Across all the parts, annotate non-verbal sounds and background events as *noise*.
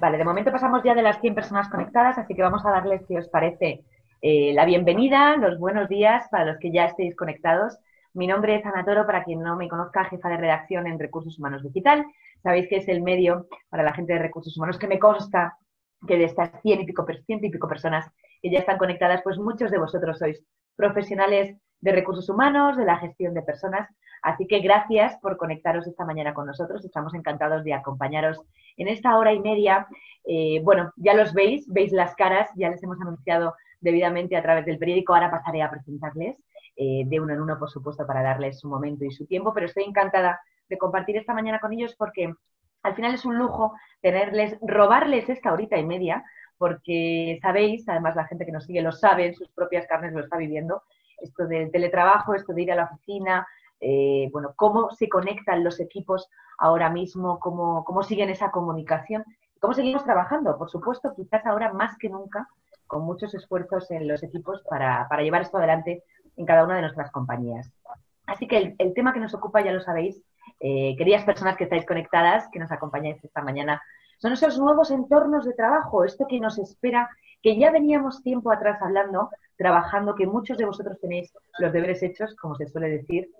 Vale, de momento pasamos ya de las 100 personas conectadas, así que vamos a darles, si os parece, eh, la bienvenida, los buenos días para los que ya estéis conectados. Mi nombre es Ana Toro, para quien no me conozca, jefa de redacción en Recursos Humanos Digital. Sabéis que es el medio para la gente de Recursos Humanos que me consta que de estas 100 y pico, ciento y pico personas que ya están conectadas, pues muchos de vosotros sois profesionales de recursos humanos, de la gestión de personas. Así que gracias por conectaros esta mañana con nosotros. Estamos encantados de acompañaros en esta hora y media. Eh, bueno, ya los veis, veis las caras, ya les hemos anunciado debidamente a través del periódico. Ahora pasaré a presentarles eh, de uno en uno, por supuesto, para darles su momento y su tiempo, pero estoy encantada de compartir esta mañana con ellos porque al final es un lujo tenerles, robarles esta horita y media, porque sabéis, además la gente que nos sigue lo sabe, en sus propias carnes lo está viviendo, esto del teletrabajo, esto de ir a la oficina, eh, bueno, cómo se conectan los equipos ahora mismo, cómo, cómo siguen esa comunicación, cómo seguimos trabajando, por supuesto, quizás ahora más que nunca, con muchos esfuerzos en los equipos para, llevar esto adelante en cada una de nuestras compañías. Así que el, tema que nos ocupa, ya lo sabéis, eh, queridas personas que estáis conectadas, que nos acompañáis esta mañana, son esos nuevos entornos de trabajo, esto que nos espera, que ya veníamos tiempo atrás hablando, trabajando, que muchos de vosotros tenéis los deberes hechos, como se suele decir,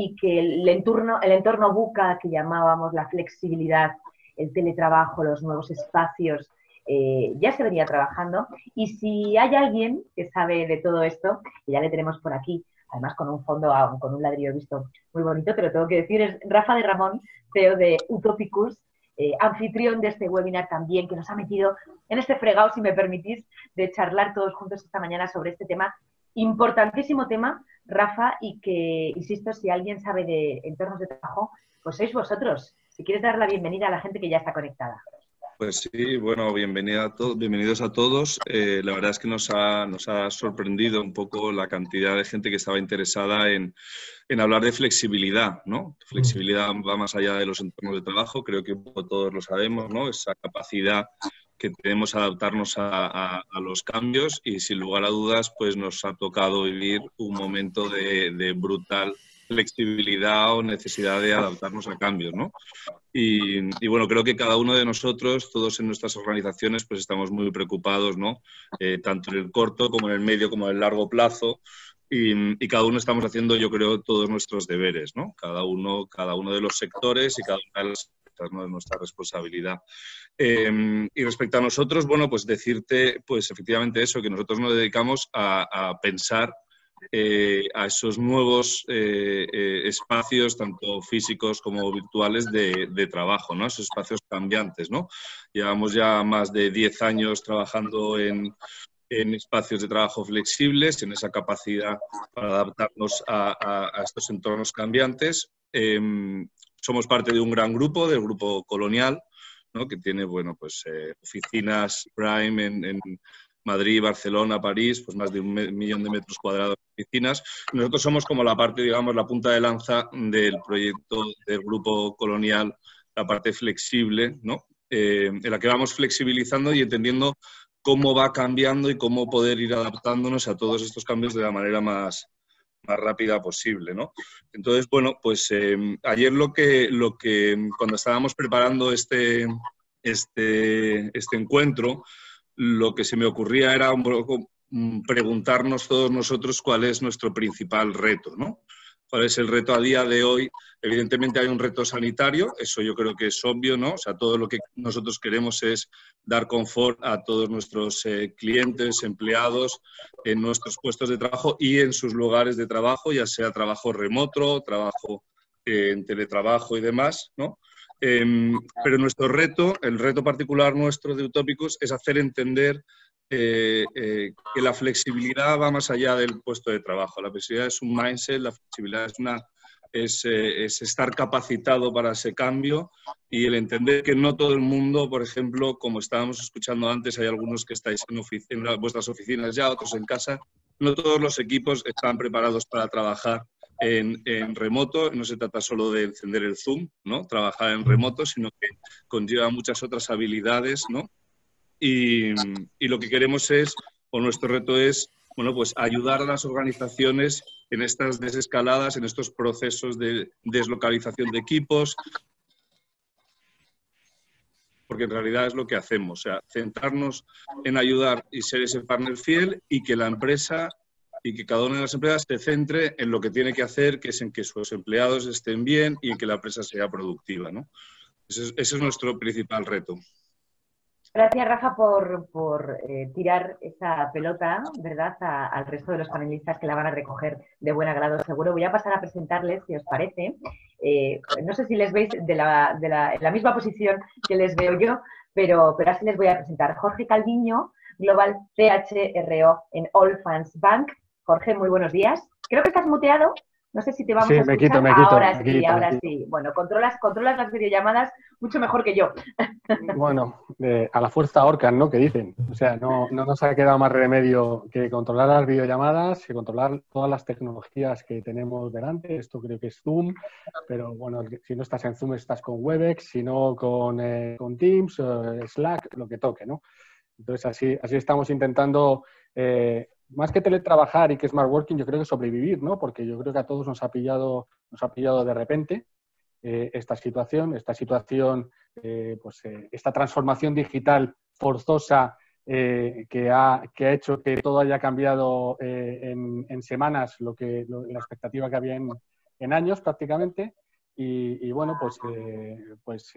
y que el entorno, el entorno buca que llamábamos la flexibilidad, el teletrabajo, los nuevos espacios, eh, ya se venía trabajando. Y si hay alguien que sabe de todo esto, que ya le tenemos por aquí, además con un fondo, con un ladrillo visto muy bonito, pero tengo que decir, es Rafa de Ramón, CEO de Utopicus, eh, anfitrión de este webinar también, que nos ha metido en este fregado, si me permitís, de charlar todos juntos esta mañana sobre este tema, importantísimo tema, Rafa, y que, insisto, si alguien sabe de entornos de trabajo, pues sois vosotros. Si quieres dar la bienvenida a la gente que ya está conectada. Pues sí, bueno, bienvenida a todos, bienvenidos a todos. Eh, la verdad es que nos ha, nos ha, sorprendido un poco la cantidad de gente que estaba interesada en, en, hablar de flexibilidad, ¿no? Flexibilidad va más allá de los entornos de trabajo, creo que todos lo sabemos, ¿no? Esa capacidad que tenemos adaptarnos a, a, los cambios y sin lugar a dudas, pues nos ha tocado vivir un momento de, de brutal flexibilidad o necesidad de adaptarnos a cambios, ¿no? Y, bueno, creo que cada uno de nosotros, todos en nuestras organizaciones, pues estamos muy preocupados, ¿no? Eh, tanto en el corto como en el medio como en el largo plazo. Y, cada uno estamos haciendo, yo creo, todos nuestros deberes, ¿no? Cada uno, cada uno de los sectores y cada una de las ¿no? de nuestra responsabilidad. Em, y respecto a nosotros, bueno, pues decirte, pues efectivamente eso, que nosotros nos dedicamos a, a pensar eh, a esos nuevos eh, eh, espacios, tanto físicos como virtuales, de, trabajo, ¿no? esos espacios cambiantes. ¿no? Llevamos ya más de 10 años trabajando en, espacios de trabajo flexibles, en esa capacidad para adaptarnos a, estos entornos cambiantes. Em, somos parte de un gran grupo, del grupo colonial, que tiene bueno, pues, oficinas Prime en Madrid, Barcelona, París, pues más de un millón de metros cuadrados de oficinas. Nosotros somos como la parte, digamos, la punta de lanza del proyecto del Grupo Colonial, la parte flexible. Eh, en la que vamos flexibilizando y entendiendo cómo va cambiando y cómo poder ir adaptándonos a todos estos cambios de la manera más, más rápida posible, ¿no? Entonces, bueno, pues eh, ayer lo que, lo que, cuando estábamos preparando este, este, este encuentro, lo que se me ocurría era un poco mm, preguntarnos todos nosotros cuál es nuestro principal reto, ¿no? ¿Cuál es el reto a día de hoy? Evidentemente hay un reto sanitario, eso yo creo que es obvio, ¿no? O sea, todo lo que nosotros queremos es dar confort a todos nuestros eh, clientes, empleados, en nuestros puestos de trabajo y en sus lugares de trabajo, ya sea trabajo remoto, trabajo eh, en teletrabajo y demás, ¿no? Em, pero nuestro reto, el reto particular nuestro de Utópicos, es hacer entender eh, eh, que la flexibilidad va más allá del puesto de trabajo. La flexibilidad es un mindset, la flexibilidad es, una, es, eh, es, estar capacitado para ese cambio y el entender que no todo el mundo, por ejemplo, como estábamos escuchando antes, hay algunos que estáis en, en vuestras oficinas ya, otros en casa, no todos los equipos están preparados para trabajar en, remoto. No se trata solo de encender el Zoom, ¿no? Trabajar en remoto, sino que conlleva muchas otras habilidades, ¿no? Y, lo que queremos es, o nuestro reto es, bueno, pues ayudar a las organizaciones en estas desescaladas, en estos procesos de deslocalización de equipos, porque en realidad es lo que hacemos, o sea, centrarnos en ayudar y ser ese partner fiel y que la empresa y que cada una de las empresas se centre en lo que tiene que hacer, que es en que sus empleados estén bien y en que la empresa sea productiva. ¿no? Ese, es, nuestro principal reto. Gracias, Rafa, por, eh, tirar esa pelota, ¿verdad?, al resto de los panelistas que la van a recoger de buen agrado, seguro. Voy a pasar a presentarles, si os parece. Eh, no sé si les veis de la, en la misma posición que les veo yo, pero, pero así les voy a presentar. Jorge Calviño, Global CHRO en All Fans Bank, Jorge, muy buenos días. Creo que estás muteado. No sé si te vamos a escuchar. Me quito, me quito, ahora sí, ahora sí. Bueno, controlas, controlas las videollamadas mucho mejor que yo. *laughs* Bueno, a la fuerza ahorcan, ¿no? Que dicen. O sea, no, no nos ha quedado más remedio que controlar las videollamadas, que controlar todas las tecnologías que tenemos delante. Esto creo que es Zoom, pero bueno, si no estás en Zoom estás con Webex, si no con, eh, con Teams, eh, Slack, lo que toque, ¿no? Entonces así, así estamos intentando eh, más que teletrabajar y que smart working, yo creo que sobrevivir, ¿no? Porque yo creo que a todos nos ha pillado, nos ha pillado de repente eh, esta situación, esta situación, eh, pues eh, esta transformación digital forzosa que, ha, que ha hecho que todo haya cambiado en, semanas lo que la expectativa que había en, años prácticamente. Y, y bueno, pues, pues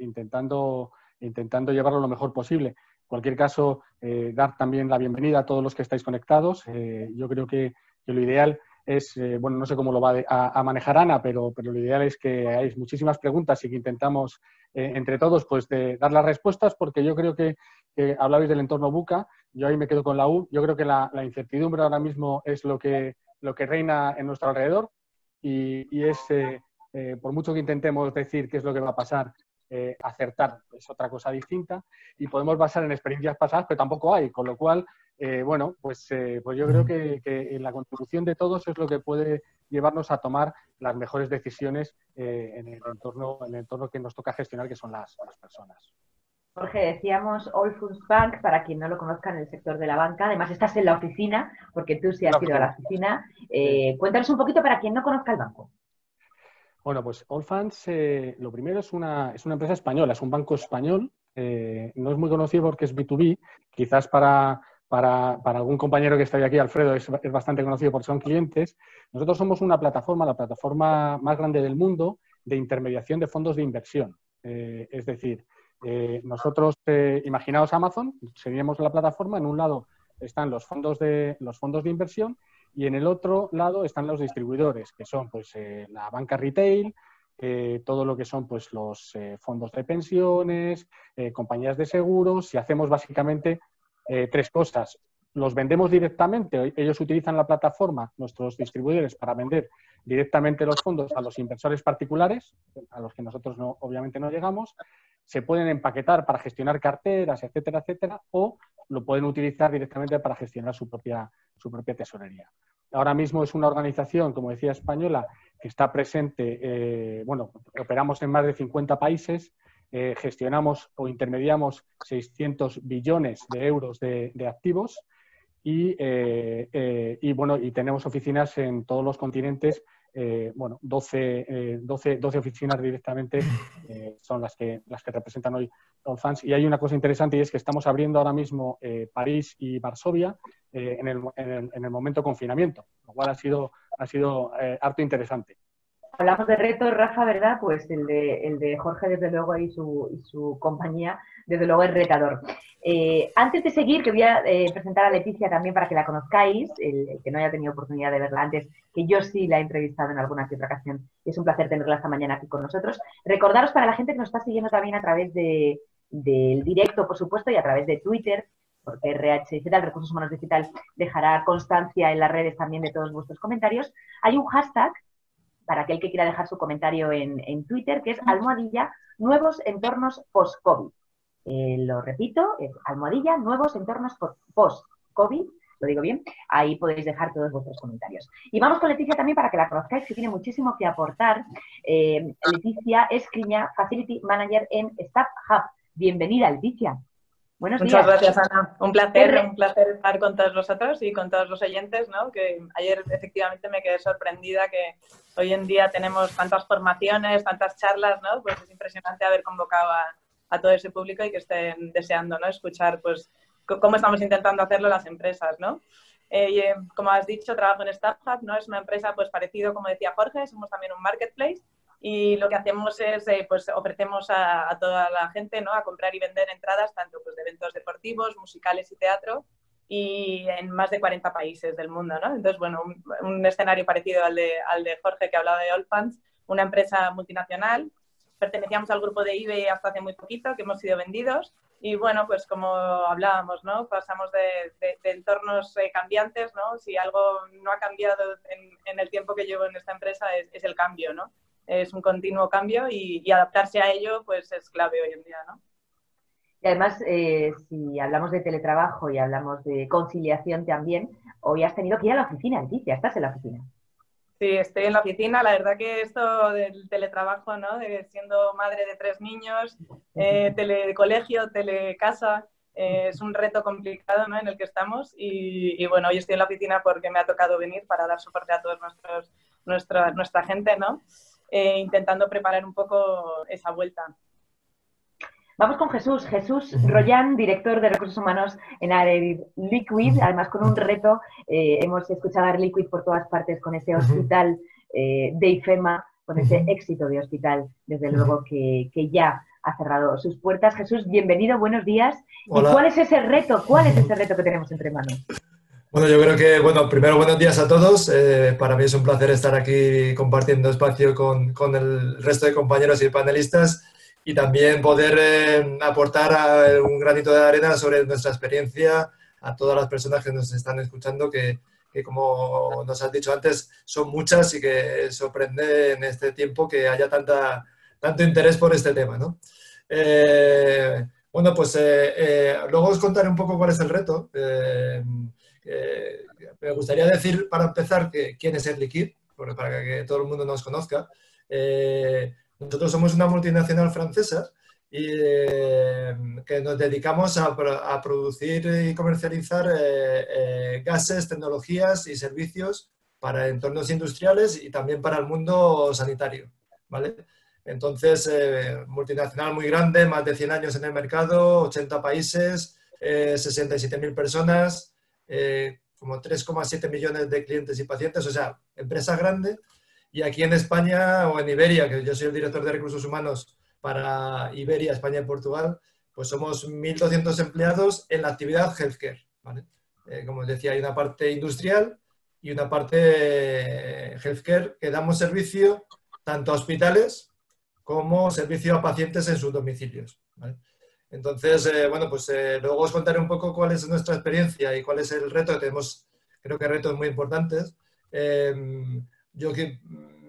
intentando, intentando llevarlo lo mejor posible cualquier caso, eh, dar también la bienvenida a todos los que estáis conectados. Eh, yo creo que, lo ideal es, eh, bueno, no sé cómo lo va a, manejar Ana, pero, pero, lo ideal es que hay muchísimas preguntas y que intentamos entre todos pues de dar las respuestas, porque yo creo que, hablabais del entorno buca, yo ahí me quedo con la U, yo creo que la, incertidumbre ahora mismo es lo que, lo que reina en nuestro alrededor y es, por mucho que intentemos decir qué es lo que va a pasar, eh, acertar es otra cosa distinta y podemos basar en experiencias pasadas, pero tampoco hay, con lo cual, eh, bueno, pues, eh, pues yo creo que, la contribución de todos es lo que puede llevarnos a tomar las mejores decisiones en, el entorno, en el entorno que nos toca gestionar, que son las, personas. Jorge, decíamos All Funds Bank, para quien no lo conozca en el sector de la banca. Además, estás en la oficina, porque tú sí has ido a la oficina. cuéntanos un poquito para quien no conozca el banco. Bueno, pues Allfans, eh, lo primero es una, es una empresa española, es un banco español. Eh, no es muy conocido porque es B2B. Quizás para, para, algún compañero que está aquí, Alfredo, es, bastante conocido porque son clientes. Nosotros somos una plataforma, la plataforma más grande del mundo de intermediación de fondos de inversión. Eh, es decir, nosotros, imaginaos Amazon, seríamos la plataforma, en un lado están los fondos de, los fondos de inversión y en el otro lado están los distribuidores, que son pues eh, la banca retail, eh, todo lo que son pues los eh, fondos de pensiones, compañías de seguros, y hacemos básicamente tres cosas. Los vendemos directamente, ellos utilizan la plataforma, nuestros distribuidores, para vender directamente los fondos a los inversores particulares, a los que nosotros no, obviamente no llegamos, se pueden empaquetar para gestionar carteras, etcétera, etcétera, o lo pueden utilizar directamente para gestionar su propia, su propia tesorería. Ahora mismo es una organización, como decía, española, que está presente, eh, bueno, operamos en más de 50 países, eh, gestionamos o intermediamos 600 billones de euros de, activos y, eh, y, bueno, y tenemos oficinas en todos los continentes eh, bueno, 12, 12, 12, oficinas directamente *laughs* eh, son las que, las que representan hoy fans. Y hay una cosa interesante y es que estamos abriendo ahora mismo eh, París y Varsovia en el, en, el, en, el, momento confinamiento, lo cual ha sido, ha sido harto interesante. Hablamos de retos, Rafa, ¿verdad? Pues el de, el de Jorge, desde luego, y su, y su compañía, desde luego, es retador. Eh, antes de seguir, que voy a eh, presentar a Leticia también para que la conozcáis, el, que no haya tenido oportunidad de verla antes, que yo sí la he entrevistado en alguna otra ocasión y es un placer tenerla esta mañana aquí con nosotros. Recordaros para la gente que nos está siguiendo también a través de, del directo, por supuesto, y a través de Twitter, porque RH Digital, Recursos Humanos Digital, dejará constancia en las redes también de todos vuestros comentarios. Hay un hashtag para aquel que quiera dejar su comentario en, Twitter, que es almohadilla nuevos entornos post-COVID. Eh, lo repito, es almohadilla nuevos entornos post-COVID. Lo digo bien, ahí podéis dejar todos vuestros comentarios. Y vamos con Leticia también para que la conozcáis, que tiene muchísimo que aportar. Eh, Leticia es Facility Manager en Staff Hub. Bienvenida, Leticia. Muchas gracias, Ana. Un placer, un placer estar con todos vosotros y con todos los oyentes, ¿no? Que ayer efectivamente me quedé sorprendida que hoy en día tenemos tantas formaciones, tantas charlas, ¿no? Pues es impresionante haber convocado a, a todo ese público y que estén deseando ¿no? escuchar pues, cómo estamos intentando hacerlo las empresas. ¿no? Eh, y, eh, como has dicho, trabajo en StarHub, ¿no? es una empresa pues, parecido, como decía Jorge, somos también un marketplace y lo que hacemos es, eh, pues ofrecemos a, toda la gente ¿no? a comprar y vender entradas tanto pues, de eventos deportivos, musicales y teatro y en más de 40 países del mundo. ¿no? Entonces, bueno, un, escenario parecido al de, al de Jorge que hablaba de Allfans, una empresa multinacional. Pertenecíamos al grupo de eBay hasta hace muy poquito, que hemos sido vendidos. Y bueno, pues como hablábamos. Pasamos de, entornos eh, cambiantes, ¿no? Si algo no ha cambiado en, el tiempo que llevo en esta empresa es, el cambio, ¿no? Es un continuo cambio y, y, adaptarse a ello pues es clave hoy en día, ¿no? Y además, eh, si hablamos de teletrabajo y hablamos de conciliación también, hoy has tenido que ir a la oficina, Leticia, estás en la oficina. Sí, estoy en la oficina. La verdad que esto del teletrabajo, ¿no? De siendo madre de tres niños, eh, telecolegio, telecasa, eh, es un reto complicado ¿no? en el que estamos. Y, bueno, hoy estoy en la oficina porque me ha tocado venir para dar soporte a toda nuestra, nuestra gente, ¿no? Eh, intentando preparar un poco esa vuelta. Vamos con Jesús. Jesús Royan, director de recursos humanos en Air Liquid, además con un reto. Eh, hemos escuchado a Air Liquid por todas partes con ese hospital eh, de IFEMA, con ese éxito de hospital, desde luego que, ya ha cerrado sus puertas. Jesús, bienvenido, buenos días. ¿Y cuál es ese reto? ¿Cuál es ese reto que tenemos entre manos? Bueno, yo creo que, bueno, primero buenos días a todos. Eh, para mí es un placer estar aquí compartiendo espacio con, con el resto de compañeros y panelistas y también poder eh, aportar un granito de arena sobre nuestra experiencia a todas las personas que nos están escuchando, que, que, como nos has dicho antes, son muchas y que sorprende en este tiempo que haya tanta, tanto interés por este tema. ¿no? Eh, bueno, pues eh, luego os contaré un poco cuál es el reto. me gustaría decir, para empezar, que, quién es Liquid, para que todo el mundo nos conozca. Nosotros somos una multinacional francesa y eh, que nos dedicamos a, producir y comercializar eh, eh, gases, tecnologías y servicios para entornos industriales y también para el mundo sanitario. ¿vale? Entonces, multinacional muy grande, más de 100 años en el mercado, 80 países, 67.000 personas, como 3,7 millones de clientes y pacientes, o sea, empresa grande y aquí en España o en Iberia, que yo soy el director de recursos humanos para Iberia, España y Portugal, pues somos 1.200 empleados en la actividad healthcare. ¿vale? Eh, como os decía, hay una parte industrial y una parte eh, healthcare que damos servicio tanto a hospitales como servicio a pacientes en sus domicilios. Entonces, eh, bueno, pues luego os contaré un poco cuál es nuestra experiencia y cuál es el reto. Tenemos, creo que retos muy importantes. Yo que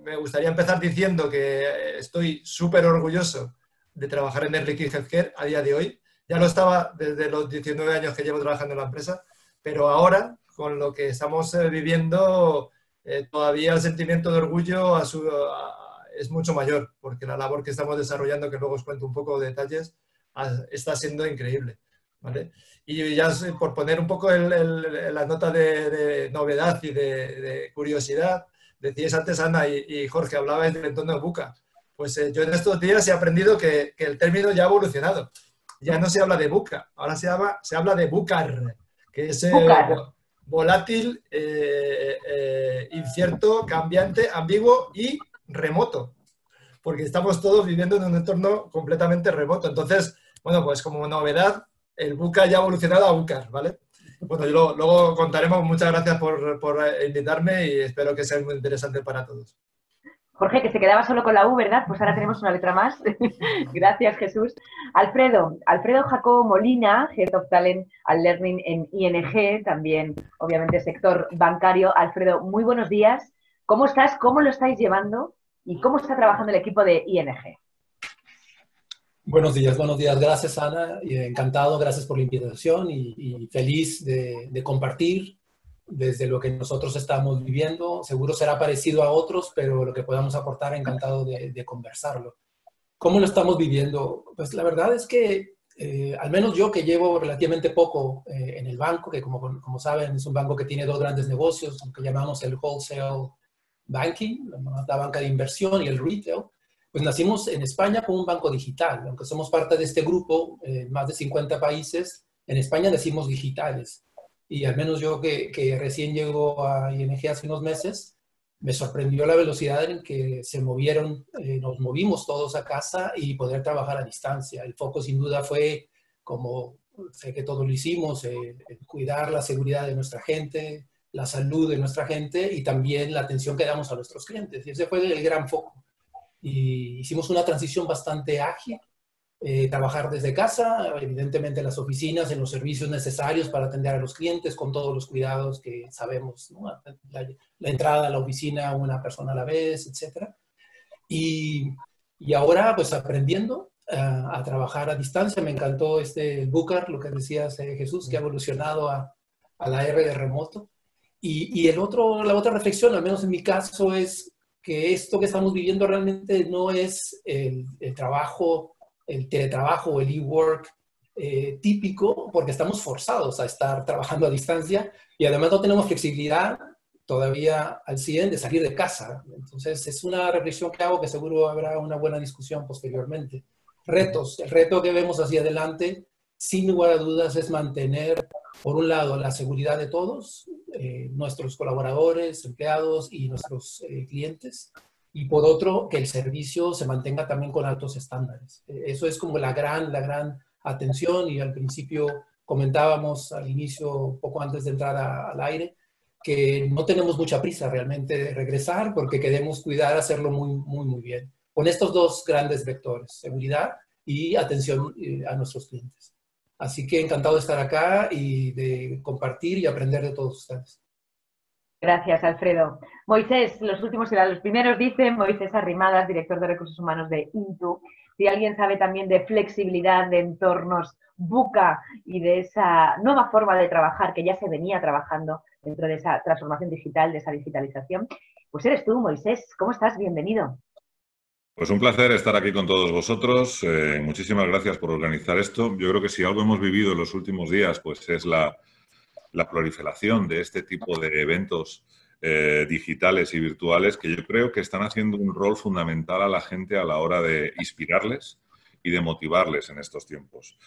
me gustaría empezar diciendo que estoy súper orgulloso de trabajar en Air Healthcare a día de hoy. Ya lo estaba desde los 19 años que llevo trabajando en la empresa, pero ahora, con lo que estamos eh, viviendo, eh, todavía el sentimiento de orgullo es mucho mayor, porque la labor que estamos desarrollando, que luego os cuento un poco de detalles, está siendo increíble. ¿vale? Y ya por poner un poco la nota de, novedad y de curiosidad, decíais antes, Ana y, Jorge, hablabais del entorno de Buca. Pues eh, yo en estos días he aprendido que, el término ya ha evolucionado. Ya no se habla de Buca, ahora se habla, se habla de Bucar, que es eh, volátil, eh, incierto, cambiante, ambiguo y remoto. Porque estamos todos viviendo en un entorno completamente remoto. Entonces, bueno, pues como novedad, el Buca ya ha evolucionado a Bucar, ¿vale? Bueno, luego, contaremos. Muchas gracias por, invitarme y espero que sea muy interesante para todos. Jorge, que se quedaba solo con la U, ¿verdad? Pues ahora tenemos una letra más. *laughs* Gracias, Jesús. Alfredo, Alfredo Jacobo Molina, Head of Talent and Learning en ING, también obviamente sector bancario. Alfredo, muy buenos días. ¿Cómo estás? ¿Cómo lo estáis llevando? ¿Y cómo está trabajando el equipo de ING? Buenos días, buenos días. Gracias, Ana. Encantado, gracias por la invitación y, feliz de, compartir desde lo que nosotros estamos viviendo. Seguro será parecido a otros, pero lo que podamos aportar, encantado de, conversarlo. ¿Cómo lo estamos viviendo? Pues la verdad es que, eh, al menos yo que llevo relativamente poco eh, en el banco, que como, como saben es un banco que tiene dos grandes negocios, lo que llamamos el wholesale banking, la banca de inversión y el retail pues nacimos en España como un banco digital, aunque somos parte de este grupo, en más de 50 países, en España decimos digitales. Y al menos yo que, que recién llego a ING hace unos meses, me sorprendió la velocidad en que se movieron, eh, nos movimos todos a casa y poder trabajar a distancia. El foco sin duda fue, como sé que todos lo hicimos, eh, cuidar la seguridad de nuestra gente, la salud de nuestra gente y también la atención que damos a nuestros clientes. Y ese fue el gran foco. Y hicimos una transición bastante ágil eh, trabajar desde casa, evidentemente en las oficinas, en los servicios necesarios para atender a los clientes con todos los cuidados que sabemos, la, entrada a la oficina una persona a la vez, etc. Y, y ahora pues aprendiendo eh, a trabajar a distancia, me encantó este Booker, lo que decías eh, Jesús, que ha evolucionado a, a, la R de remoto. Y, y el otro, la otra reflexión, al menos en mi caso, es que esto que estamos viviendo realmente no es el, trabajo el teletrabajo, el e-work eh, típico, porque estamos forzados a estar trabajando a distancia y además no tenemos flexibilidad todavía al 100 de salir de casa. Entonces, es una reflexión que hago que seguro habrá una buena discusión posteriormente. Retos. El reto que vemos hacia adelante, sin lugar a dudas, es mantener, por un lado, la seguridad de todos, eh, nuestros colaboradores, empleados y nuestros eh, clientes, y por otro, que el servicio se mantenga también con altos estándares. Eh, eso es como la gran, la gran atención y al principio comentábamos al inicio, poco antes de entrar al aire, que no tenemos mucha prisa realmente de regresar porque queremos cuidar, hacerlo muy, muy, muy bien. Con estos dos grandes vectores, seguridad y atención a nuestros clientes. Así que encantado de estar acá y de compartir y aprender de todos ustedes. Gracias, Alfredo. Moisés, los últimos y los primeros dicen, Moisés Arrimadas, director de Recursos Humanos de Intu. Si alguien sabe también de flexibilidad de entornos buca y de esa nueva forma de trabajar que ya se venía trabajando dentro de esa transformación digital, de esa digitalización, pues eres tú, Moisés. ¿Cómo estás? Bienvenido. Pues un placer estar aquí con todos vosotros. Eh, muchísimas gracias por organizar esto. Yo creo que si algo hemos vivido en los últimos días, pues es la, proliferación de este tipo de eventos eh, digitales y virtuales que yo creo que están haciendo un rol fundamental a la gente a la hora de inspirarles y de motivarles en estos tiempos.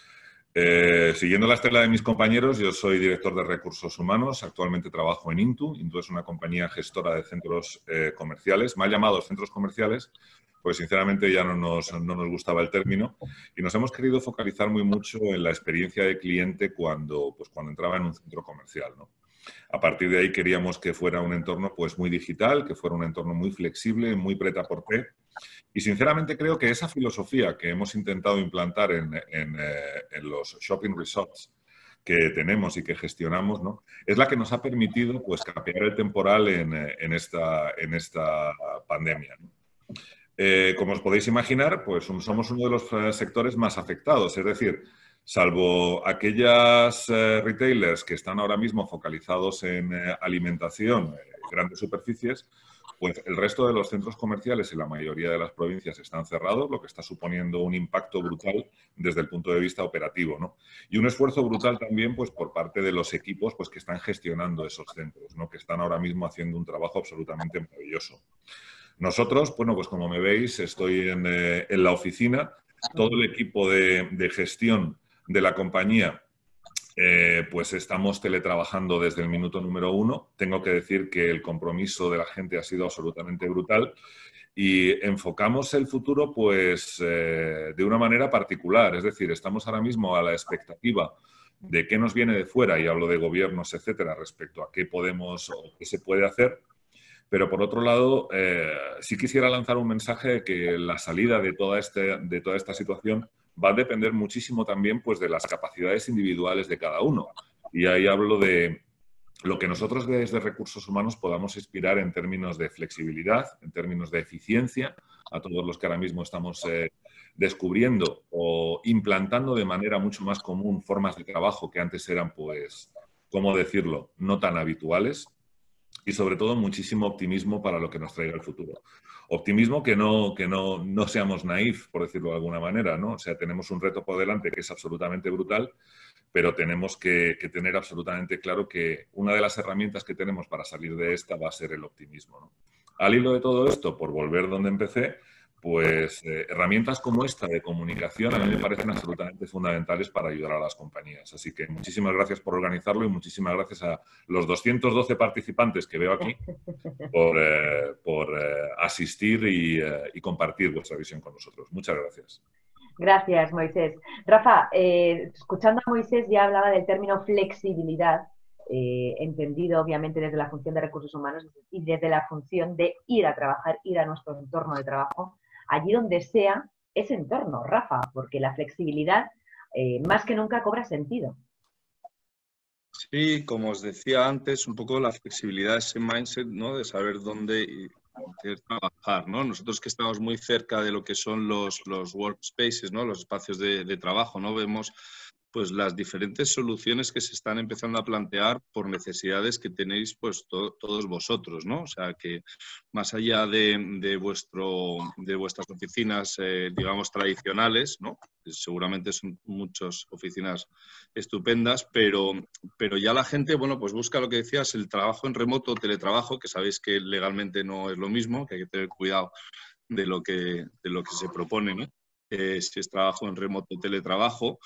Eh, siguiendo la estela de mis compañeros, yo soy director de recursos humanos, actualmente trabajo en Intu. Intu es una compañía gestora de centros comerciales, mal llamados centros comerciales, pues sinceramente ya no nos, no nos, gustaba el término y nos hemos querido focalizar muy mucho en la experiencia de cliente cuando, pues, cuando entraba en un centro comercial. ¿no? A partir de ahí queríamos que fuera un entorno pues, muy digital, que fuera un entorno muy flexible, muy preta por té. Y sinceramente creo que esa filosofía que hemos intentado implantar en, en, eh, en los shopping resorts que tenemos y que gestionamos, ¿no? es la que nos ha permitido pues, capear el temporal en, en esta, en esta pandemia. ¿no? Eh, como os podéis imaginar, pues somos uno de los eh, sectores más afectados, es decir, salvo aquellas eh, retailers que están ahora mismo focalizados en alimentación, grandes superficies, pues el resto de los centros comerciales en la mayoría de las provincias están cerrados, lo que está suponiendo un impacto brutal desde el punto de vista operativo, ¿no? Y un esfuerzo brutal también, pues, por parte de los equipos, pues, que están gestionando esos centros, ¿no? Que están ahora mismo haciendo un trabajo absolutamente maravilloso. Nosotros, bueno, pues como me veis, estoy en, eh, la oficina. Todo el equipo de, gestión de la compañía, eh, pues estamos teletrabajando desde el minuto número uno. Tengo que decir que el compromiso de la gente ha sido absolutamente brutal y enfocamos el futuro, pues, eh, de una manera particular. Es decir, estamos ahora mismo a la expectativa de qué nos viene de fuera, y hablo de gobiernos, etcétera, respecto a qué podemos o qué se puede hacer pero por otro lado, eh, sí quisiera lanzar un mensaje de que la salida de toda, este, de toda esta situación va a depender muchísimo también pues, de las capacidades individuales de cada uno. Y ahí hablo de lo que nosotros desde recursos humanos podamos inspirar en términos de flexibilidad, en términos de eficiencia, a todos los que ahora mismo estamos eh, descubriendo o implantando de manera mucho más común formas de trabajo que antes eran, pues, ¿cómo decirlo?, no tan habituales y sobre todo muchísimo optimismo para lo que nos traiga el futuro. Optimismo que no, que no, no seamos naif, por decirlo de alguna manera, ¿no? O sea, tenemos un reto por delante que es absolutamente brutal, pero tenemos que, tener absolutamente claro que una de las herramientas que tenemos para salir de esta va a ser el optimismo. Al hilo de todo esto, por volver donde empecé, pues eh, herramientas como esta de comunicación a mí me parecen absolutamente fundamentales para ayudar a las compañías. Así que muchísimas gracias por organizarlo y muchísimas gracias a los 212 participantes que veo aquí *laughs* por, eh, eh, asistir y, compartir vuestra visión con nosotros. Muchas gracias. Gracias, Moisés. Rafa, escuchando a Moisés ya hablaba del término flexibilidad, entendido obviamente desde la función de recursos humanos y desde la función de ir a trabajar, ir a nuestro entorno de trabajo allí donde sea ese entorno, Rafa, porque la flexibilidad eh, más que nunca cobra sentido. Sí, como os decía antes, un poco la flexibilidad, ese mindset, ¿no? De saber dónde trabajar, ¿no? Nosotros que estamos muy cerca de lo que son los, los workspaces, ¿no? Los espacios de, de trabajo, ¿no? Vemos pues las diferentes soluciones que se están empezando a plantear por necesidades que tenéis pues todos vosotros, ¿no? O sea que más allá de, vuestro, de vuestras oficinas, eh, digamos, tradicionales, ¿no? Seguramente son muchas oficinas estupendas, pero, pero ya la gente, bueno, pues busca lo que decías, el trabajo en remoto, teletrabajo, que sabéis que legalmente no es lo mismo, que hay que tener cuidado de lo que, de lo que se propone, ¿no? Eh, si es trabajo en remoto, teletrabajo,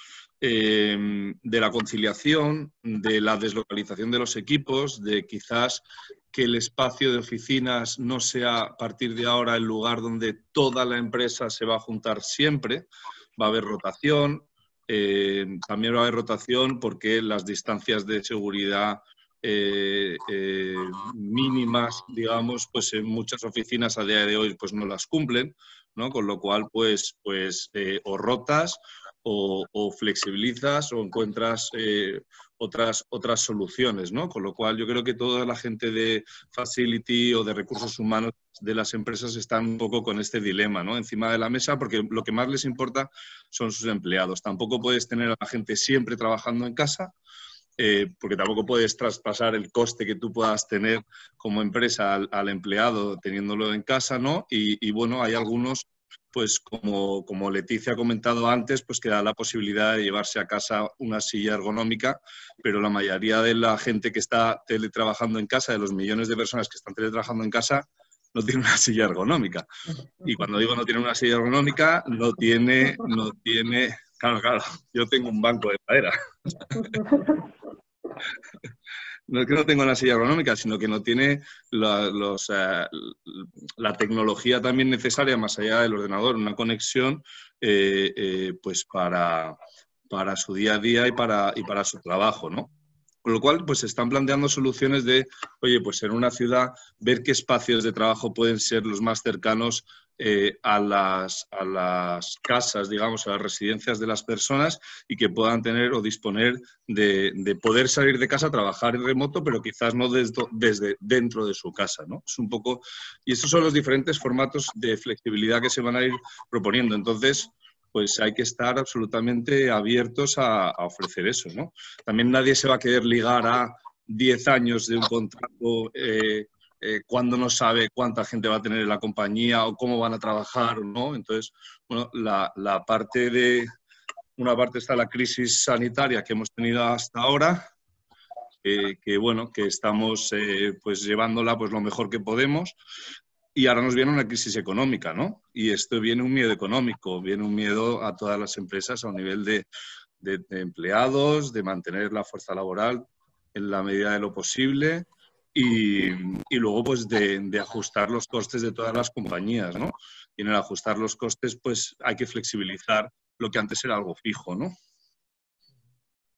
Em, de la conciliación, de la deslocalización de los equipos, de quizás que el espacio de oficinas no sea a partir de ahora el lugar donde toda la empresa se va a juntar siempre, va a haber rotación, em, también va a haber rotación porque las distancias de seguridad eh, eh, mínimas, digamos, pues en muchas oficinas a día de hoy pues no las cumplen, ¿no? Con lo cual, pues, pues eh, o rotas o, flexibilizas o encuentras eh, otras, otras soluciones, ¿no? Con lo cual yo creo que toda la gente de facility o de recursos humanos de las empresas están un poco con este dilema, ¿no? Encima de la mesa porque lo que más les importa son sus empleados. Tampoco puedes tener a la gente siempre trabajando en casa, eh, porque tampoco puedes traspasar el coste que tú puedas tener como empresa al, empleado teniéndolo en casa, ¿no? Y, y, bueno, hay algunos pues como, como Leticia ha comentado antes, pues que da la posibilidad de llevarse a casa una silla ergonómica, pero la mayoría de la gente que está teletrabajando en casa, de los millones de personas que están teletrabajando en casa, no tiene una silla ergonómica. Y cuando digo no tiene una silla ergonómica, no tiene, no tiene, claro, claro, yo tengo un banco de madera. *laughs* no es que no tenga una silla ergonómica, sino que no tiene la, eh, tecnología también necesaria, más allá del ordenador, una conexión eh, eh, pues para, para, su día a día y para, y para su trabajo, ¿no? Con lo cual, pues se están planteando soluciones de, oye, pues en una ciudad, ver qué espacios de trabajo pueden ser los más cercanos eh, a, las, a, las, casas, digamos, a las residencias de las personas y que puedan tener o disponer de, de poder salir de casa, trabajar en remoto, pero quizás no desde, desde, dentro de su casa, ¿no? Es un poco... Y estos son los diferentes formatos de flexibilidad que se van a ir proponiendo. Entonces, pues hay que estar absolutamente abiertos a, ofrecer eso, ¿no? También nadie se va a querer ligar a 10 años de un contrato eh, eh, no sabe cuánta gente va a tener en la compañía o cómo van a trabajar no. Entonces, bueno, la, parte de, una parte está la crisis sanitaria que hemos tenido hasta ahora, que bueno, que estamos eh, pues llevándola pues lo mejor que podemos y ahora nos viene una crisis económica, ¿no? Y esto viene un miedo económico, viene un miedo a todas las empresas a un nivel de, de empleados, de mantener la fuerza laboral en la medida de lo posible y, y luego pues de, de, ajustar los costes de todas las compañías, ¿no? Y en el ajustar los costes pues hay que flexibilizar lo que antes era algo fijo, ¿no?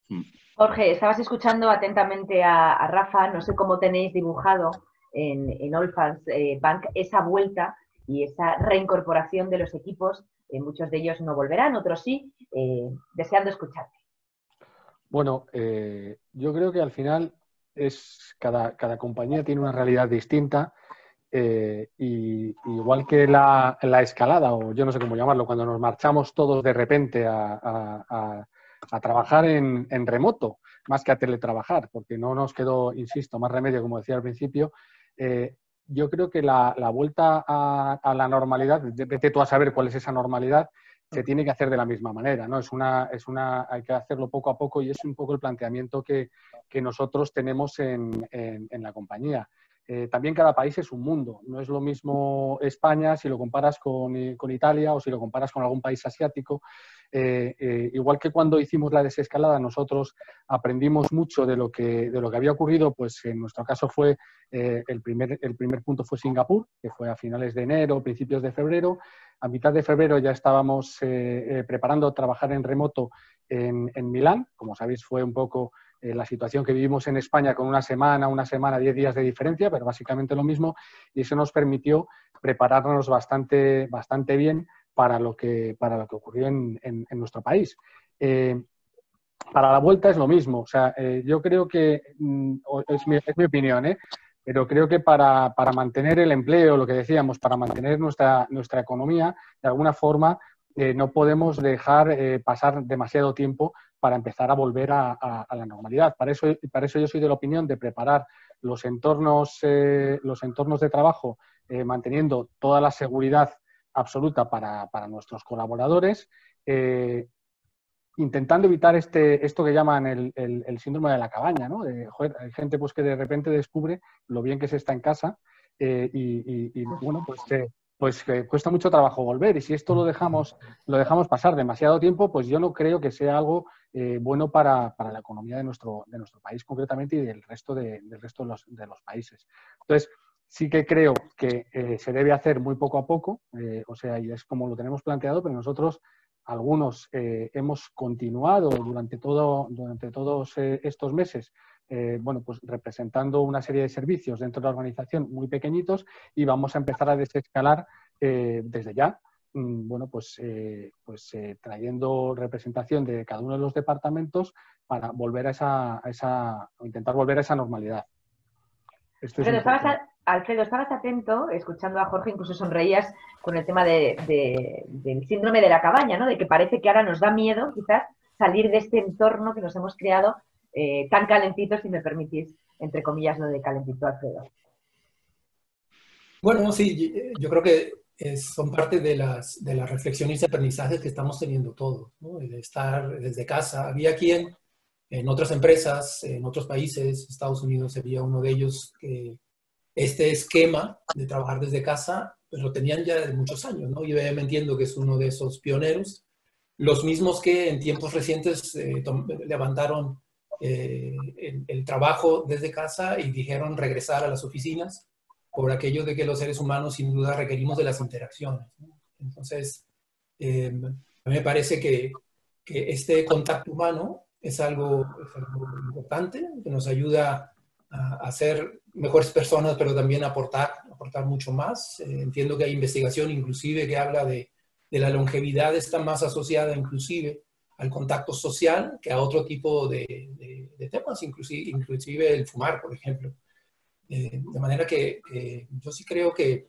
Mm. Jorge, estabas escuchando atentamente a, a Rafa, no sé cómo tenéis dibujado en, en All eh, Bank esa vuelta y esa reincorporación de los equipos. Eh, muchos de ellos no volverán, otros sí, eh, deseando escucharte. Bueno, yo creo que al final es cada, cada compañía tiene una realidad distinta. y igual que la, la, escalada, o yo no sé cómo llamarlo, cuando nos marchamos todos de repente a, a, trabajar en, en, remoto, más que a teletrabajar, porque no nos quedó, insisto, más remedio, como decía al principio, eh, yo creo que la, vuelta a, la normalidad, vete tú a saber cuál es esa normalidad, se tiene que hacer de la misma manera, ¿no? Es una, es una, hay que hacerlo poco a poco y es un poco el planteamiento que, nosotros tenemos en, la compañía. Eh, también cada país es un mundo. No es lo mismo España si lo comparas con, eh, Italia o si lo comparas con algún país asiático. Eh, igual que cuando hicimos la desescalada, nosotros aprendimos mucho de lo que, de lo que había ocurrido, pues en nuestro caso fue el, primer, el primer punto fue Singapur, que fue a finales de enero, principios de febrero. A mitad de febrero ya estábamos preparando trabajar en remoto en, en Milán. Como sabéis, fue un poco eh, la situación que vivimos en España con una semana, una semana, diez días de diferencia, pero básicamente lo mismo, y eso nos permitió prepararnos bastante, bastante bien para lo que, para lo que ocurrió en, nuestro país. Eh, para la vuelta es lo mismo, o sea, eh, yo creo que, mm, es mi, es mi opinión, pero creo que para, para, mantener el empleo, lo que decíamos, para mantener nuestra, nuestra economía, de alguna forma no podemos dejar pasar demasiado tiempo para empezar a volver a, la normalidad. Para eso, para eso yo soy de la opinión de preparar los entornos, eh, los entornos de trabajo eh, manteniendo toda la seguridad absoluta para, nuestros colaboradores, eh, intentando evitar este, esto que llaman el, síndrome de la cabaña, ¿no? hay gente pues, que de repente descubre lo bien que se está en casa y, y, bueno, pues pues cuesta mucho trabajo volver. Y si esto lo dejamos, lo dejamos pasar demasiado tiempo, pues yo no creo que sea algo eh, bueno para, la economía de nuestro, de nuestro país concretamente y del resto de, del resto de los, de los países. Entonces, sí que creo que eh, se debe hacer muy poco a poco, eh, o sea, y es como lo tenemos planteado, pero nosotros algunos hemos continuado durante, todo, durante todos estos meses eh, bueno, pues representando una serie de servicios dentro de la organización muy pequeñitos y vamos a empezar a desescalar eh, desde ya, mm, bueno, pues, eh, pues trayendo representación de cada uno de los departamentos para volver a esa, esa intentar volver a esa normalidad. Alfredo, estabas, atento, escuchando a Jorge, incluso sonreías con el tema del síndrome de la cabaña, ¿no? De que parece que ahora nos da miedo, quizás, salir de este entorno que nos hemos creado eh, tan calentito, si me permitís, entre comillas, lo de calentito Alfredo. Bueno, sí, yo creo que son parte de las, de las reflexiones y aprendizajes que estamos teniendo todos, ¿no? de estar desde casa. Había quien en otras empresas, en otros países, Estados Unidos sería uno de ellos, que este esquema de trabajar desde casa, pues lo tenían ya de muchos años, ¿no? Y me entiendo que es uno de esos pioneros, los mismos que en tiempos recientes eh, levantaron eh, el, trabajo desde casa y dijeron regresar a las oficinas por aquello de que los seres humanos sin duda requerimos de las interacciones. Entonces, eh, a mí me parece que, que, este contacto humano es algo, importante, que nos ayuda a, a, ser mejores personas, pero también a aportar, aportar mucho más. Eh, entiendo que hay investigación inclusive que habla de, de la longevidad, está más asociada inclusive al contacto social que a otro tipo de, temas, inclusive, inclusive, el fumar, por ejemplo. Eh, de manera que yo sí creo que,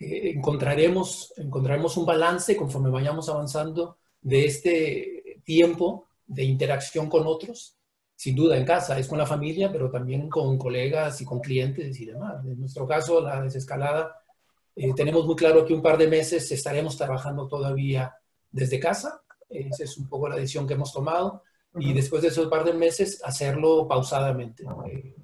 encontraremos, encontraremos un balance conforme vayamos avanzando de este tiempo de interacción con otros, sin duda en casa, es con la familia, pero también con colegas y con clientes y demás. En nuestro caso, la desescalada, eh, tenemos muy claro que un par de meses estaremos trabajando todavía desde casa, esa es un poco la decisión que hemos tomado. Y después de esos par de meses, hacerlo pausadamente. Eh,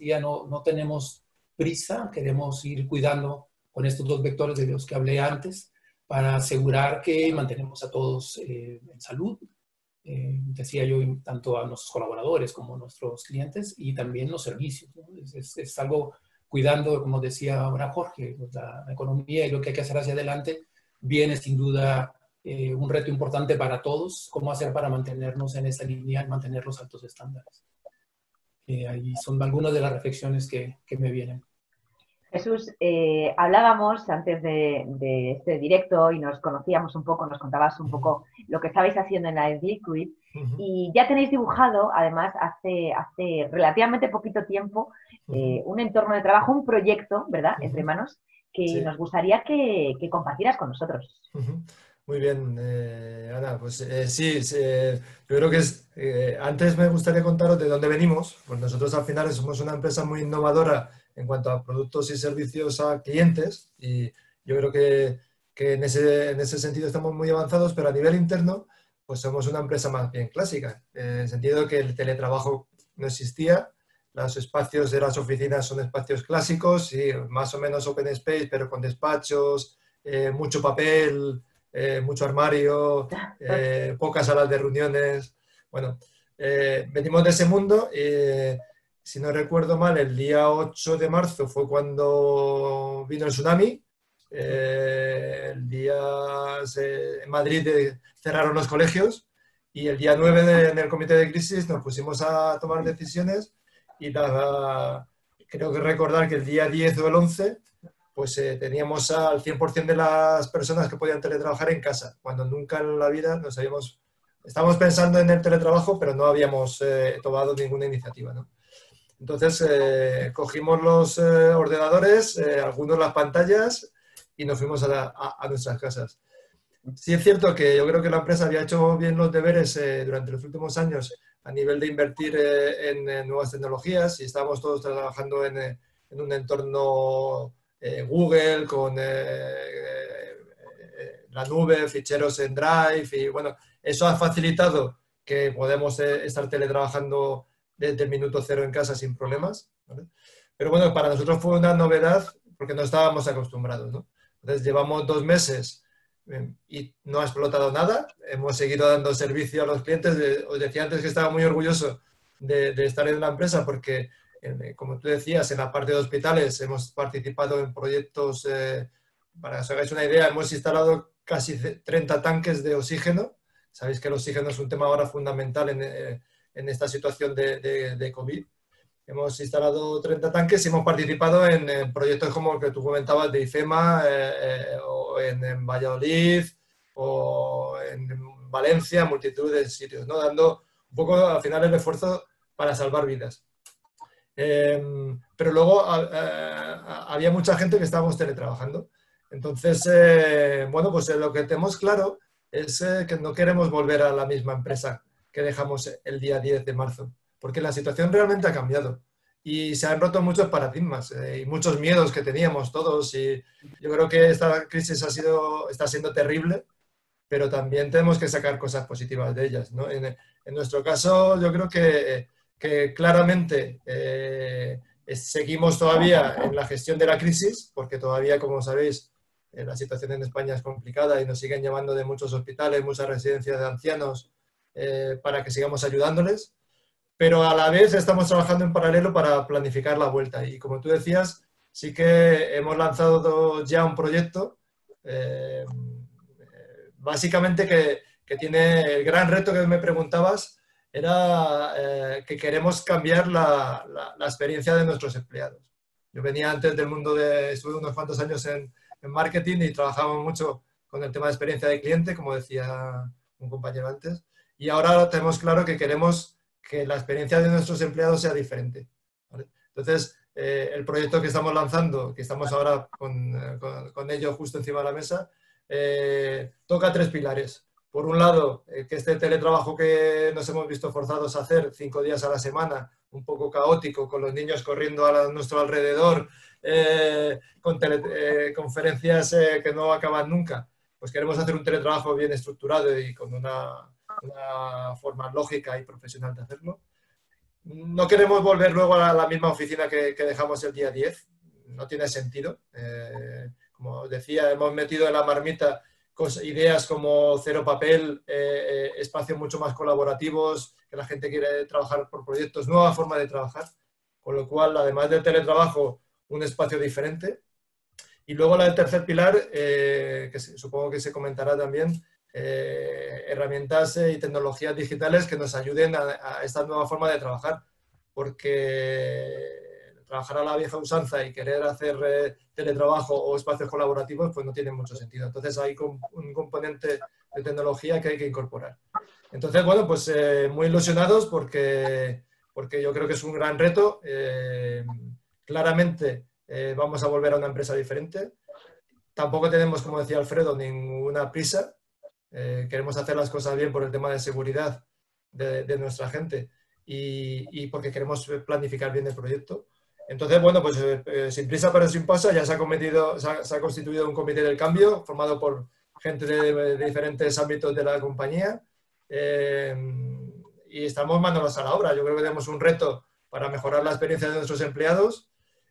ya no, no tenemos prisa, queremos ir cuidando con estos dos vectores de los que hablé antes para asegurar que mantenemos a todos eh, en salud, eh, decía yo, tanto a nuestros colaboradores como a nuestros clientes y también los servicios. Es, es, algo cuidando, como decía ahora Jorge, pues, la, la, economía y lo que hay que hacer hacia adelante viene sin duda eh, un reto importante para todos, cómo hacer para mantenernos en esa línea y mantener los altos estándares. Eh, ahí son algunas de las reflexiones que, que me vienen. Jesús, eh, hablábamos antes de, de, este directo y nos conocíamos un poco, nos contabas un poco lo que estabais haciendo en la Liquid y ya tenéis dibujado, además, hace, hace relativamente poquito tiempo, un entorno de trabajo, un proyecto, ¿verdad?, entre manos, que nos gustaría que, que, compartieras con nosotros. Muy bien, eh, Ana. Pues eh, sí, yo creo que es. Eh, antes me gustaría contaros de dónde venimos. Pues nosotros al final somos una empresa muy innovadora en cuanto a productos y servicios a clientes y yo creo que, que en, ese, en, ese, sentido estamos muy avanzados, pero a nivel interno, pues somos una empresa más bien clásica, en el sentido de que el teletrabajo no existía Los espacios de las oficinas son espacios clásicos, y más o menos open space, pero con despachos, eh, mucho papel, eh, mucho armario, *laughs* eh, pocas salas de reuniones. Bueno, venimos de ese mundo. si no recuerdo mal, el día 8 de marzo fue cuando vino el tsunami. el día en Madrid cerraron los colegios y el día 9 en el comité de crisis nos pusimos a tomar decisiones y creo que recordar que el día 10 o el 11 pues eh, teníamos al 100% de las personas que podían teletrabajar en casa, cuando nunca en la vida nos habíamos, estábamos pensando en el teletrabajo, pero no habíamos eh, tomado ninguna iniciativa. ¿no? Entonces, eh, cogimos los ordenadores, algunos las pantallas y nos fuimos a, a, nuestras casas. Sí es cierto que yo creo que la empresa había hecho bien los deberes durante los últimos años a nivel de invertir en, nuevas tecnologías y estábamos todos trabajando en, en un entorno eh, Google, con eh, eh, la nube, ficheros en Drive y bueno, eso ha facilitado que podemos estar teletrabajando desde el minuto cero en casa sin problemas. Pero bueno, para nosotros fue una novedad porque no estábamos acostumbrados. Entonces llevamos dos meses y no ha explotado nada. Hemos seguido dando servicio a los clientes. Os decía antes que estaba muy orgulloso de, de estar en la empresa porque eh, como tú decías, en la parte de hospitales hemos participado en proyectos, eh, para que os hagáis una idea, hemos instalado casi 30 tanques de oxígeno. Sabéis que el oxígeno es un tema ahora fundamental en, eh, en esta situación de, COVID. Hemos instalado 30 tanques y hemos participado en, proyectos como el que tú comentabas de IFEMA, o en, Valladolid, o en Valencia, multitud de sitios, ¿no? dando un poco al final el esfuerzo para salvar vidas. Em, pero luego había mucha gente que estábamos teletrabajando. Entonces, eh, bueno, pues eh, lo que tenemos claro es eh, que no queremos volver a la misma empresa que dejamos el día 10 de marzo, porque la situación realmente ha cambiado y se han roto muchos paradigmas y muchos miedos que teníamos todos y yo creo que esta crisis ha sido, está siendo terrible, pero también tenemos que sacar cosas positivas de ellas. ¿no? En, nuestro caso, yo creo que claramente eh, seguimos todavía en la gestión de la crisis, porque todavía, como sabéis, eh, la situación en España es complicada y nos siguen llamando de muchos hospitales, muchas residencias de ancianos, eh, para que sigamos ayudándoles. Pero a la vez estamos trabajando en paralelo para planificar la vuelta. Y como tú decías, sí que hemos lanzado ya un proyecto, básicamente que tiene el gran reto que me preguntabas, era eh, que queremos cambiar la, la, experiencia de nuestros empleados. Yo venía antes del mundo de, estuve unos cuantos años en, en, marketing y trabajamos mucho con el tema de experiencia de cliente, como decía un compañero antes, y ahora tenemos claro que queremos que la experiencia de nuestros empleados sea diferente. Entonces, eh, el proyecto que estamos lanzando, que estamos ahora con, eh, con, con justo encima de la mesa, toca tres pilares por un lado, eh, que este teletrabajo que nos hemos visto forzados a hacer cinco días a la semana, un poco caótico, con los niños corriendo a, nuestro alrededor, eh, con eh, conferencias que no acaban nunca, pues queremos hacer un teletrabajo bien estructurado y con una, forma lógica y profesional de hacerlo. No queremos volver luego a la, misma oficina que, que, dejamos el día 10, no tiene sentido. como decía, hemos metido en la marmita ideas como cero papel, eh, eh, espacios mucho más colaborativos, que la gente quiere trabajar por proyectos, nueva forma de trabajar, con lo cual, además del teletrabajo, un espacio diferente. Y luego la del tercer pilar, eh, que supongo que se comentará también, herramientas y tecnologías digitales que nos ayuden a esta nueva forma de trabajar, porque trabajar a la vieja usanza y querer hacer eh, teletrabajo o espacios colaborativos, pues no tiene mucho sentido. Entonces hay un componente de tecnología que hay que incorporar. Entonces, bueno, pues eh, muy ilusionados porque, porque yo creo que es un gran reto. Eh, claramente vamos a volver a una empresa diferente. Tampoco tenemos, como decía Alfredo, ninguna prisa. queremos hacer las cosas bien por el tema de seguridad de, nuestra gente y, y, porque queremos planificar bien el proyecto. Entonces, bueno, pues eh, eh, sin prisa pero sin pausa ya se ha, cometido, constituido un comité del cambio formado por gente de, diferentes ámbitos de la compañía eh, y estamos manos a la obra. Yo creo que tenemos un reto para mejorar la experiencia de nuestros empleados,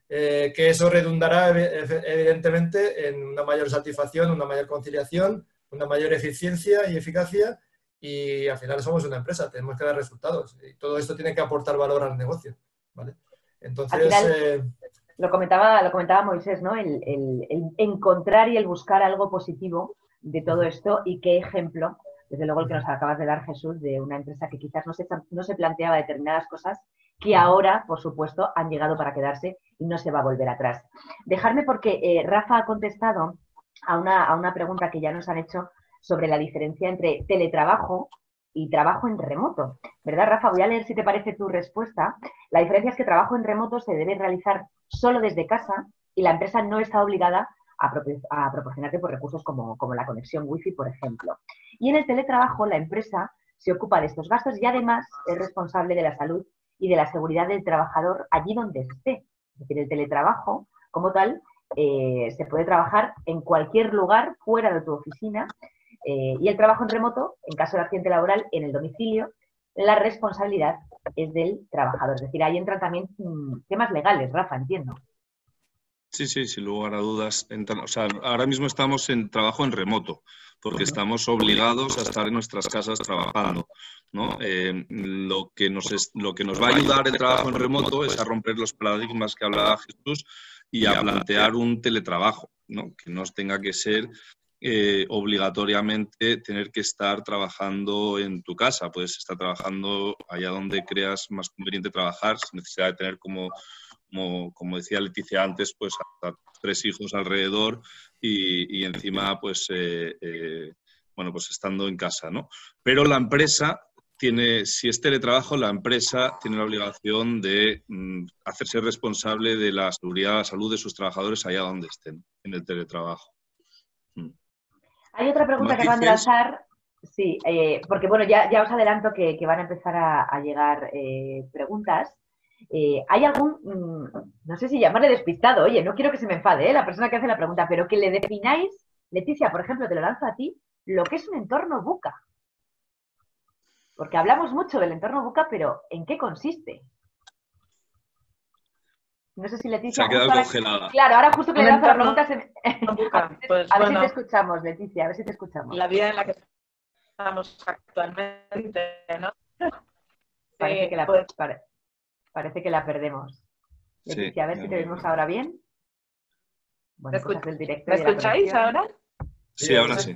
eh, que eso redundará evidentemente en una mayor satisfacción, una mayor conciliación, una mayor eficiencia y eficacia y al final somos una empresa, tenemos que dar resultados y todo esto tiene que aportar valor al negocio. ¿vale? Entonces... Eh, lo, comentaba, lo comentaba Moisés, ¿no? El, encontrar y el buscar algo positivo de todo esto y qué ejemplo, desde luego el que nos acabas de dar Jesús, de una empresa que quizás no se, no se planteaba determinadas cosas que ahora, por supuesto, han llegado para quedarse y no se va a volver atrás. Dejarme porque eh, Rafa ha contestado a una, a una pregunta que ya nos han hecho sobre la diferencia entre teletrabajo y trabajo en remoto. ¿Verdad, Rafa? Voy a leer si te parece tu respuesta. La diferencia es que trabajo en remoto se debe realizar solo desde casa y la empresa no está obligada a, proporcionarte por recursos como, como la conexión wifi, por ejemplo. Y en el teletrabajo la empresa se ocupa de estos gastos y además es responsable de la salud y de la seguridad del trabajador allí donde esté. Es decir, el teletrabajo, como tal, eh, se puede trabajar en cualquier lugar fuera de tu oficina eh, y el trabajo en remoto, en caso de accidente laboral, en el domicilio, la responsabilidad es del trabajador. Es decir, ahí entran también mm, temas legales, Rafa, entiendo. Sí, sí, sin lugar a dudas. O sea, ahora mismo estamos en trabajo en remoto, porque estamos obligados a estar en nuestras casas trabajando. ¿no? Eh, lo, que nos lo que nos va a ayudar el trabajo en remoto es a romper los paradigmas que hablaba Jesús y a plantear un teletrabajo, ¿no? que nos tenga que ser eh, obligatoriamente tener que estar trabajando en tu casa. Puedes estar trabajando allá donde creas más conveniente trabajar, sin necesidad de tener como, como, decía Leticia antes, pues tres hijos alrededor y, encima, pues, eh, eh, bueno, pues estando en casa, ¿no? Pero la empresa tiene, si es teletrabajo, la empresa tiene la obligación de mm, hacerse responsable de la seguridad, la salud de sus trabajadores allá donde estén, en el teletrabajo. Hay otra pregunta que van a lanzar, sí, eh, porque bueno, ya, os adelanto que, van a empezar a, llegar eh, preguntas. Eh, ¿Hay algún, mm, no sé si llamarle despistado, oye, no quiero que se me enfade la persona que hace la pregunta, pero que le defináis, Leticia, por ejemplo, te lo lanzo a ti, lo que es un entorno buca? Porque hablamos mucho del entorno buca, pero ¿en qué consiste? No sé si Leticia. Se ha quedado congelada. Claro, ahora justo que le lanzo la pregunta. Se... *laughs* Pues, a ver si te escuchamos, Leticia, a ver si te escuchamos. La vida en la que estamos actualmente, ¿no? *laughs* Parece, que, la, pues parece que la perdemos. Leticia, a ver si te vemos ahora bien. Bueno, ¿Me, directo ¿Me escucháis ahora? Sí, ahora sí.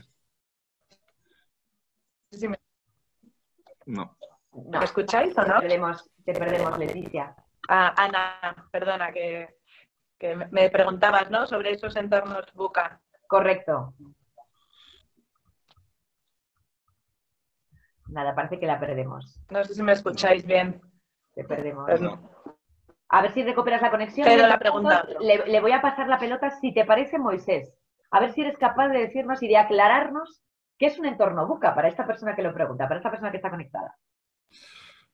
No. ¿Me escucháis o no? Te perdemos, te perdemos Leticia. Ana, perdona, que, me preguntabas, ¿no? Sobre esos entornos buca. Correcto. Nada, parece que la perdemos. No sé si me escucháis bien. Te perdemos. A ver si recuperas la conexión. Pero la pregunta. Le, le, voy a pasar la pelota, si te parece, Moisés. A ver si eres capaz de decirnos y de aclararnos qué es un entorno buca para esta persona que lo pregunta, para esta persona que está conectada.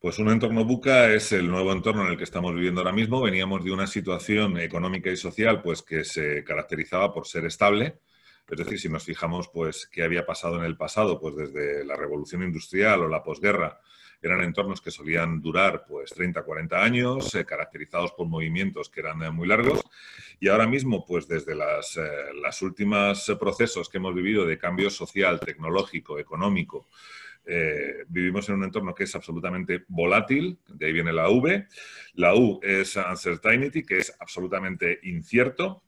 Pues un entorno buca es el nuevo entorno en el que estamos viviendo ahora mismo. Veníamos de una situación económica y social pues, que se caracterizaba por ser estable. Es decir, si nos fijamos pues, qué había pasado en el pasado, pues desde la revolución industrial o la posguerra, eran entornos que solían durar pues 30, 40 años, eh, caracterizados por movimientos que eran eh, muy largos. Y ahora mismo, pues desde las, eh, las últimas procesos que hemos vivido de cambio social, tecnológico, económico, eh, vivimos en un entorno que es absolutamente volátil, de ahí viene la V. La U es uncertainty, que es absolutamente incierto.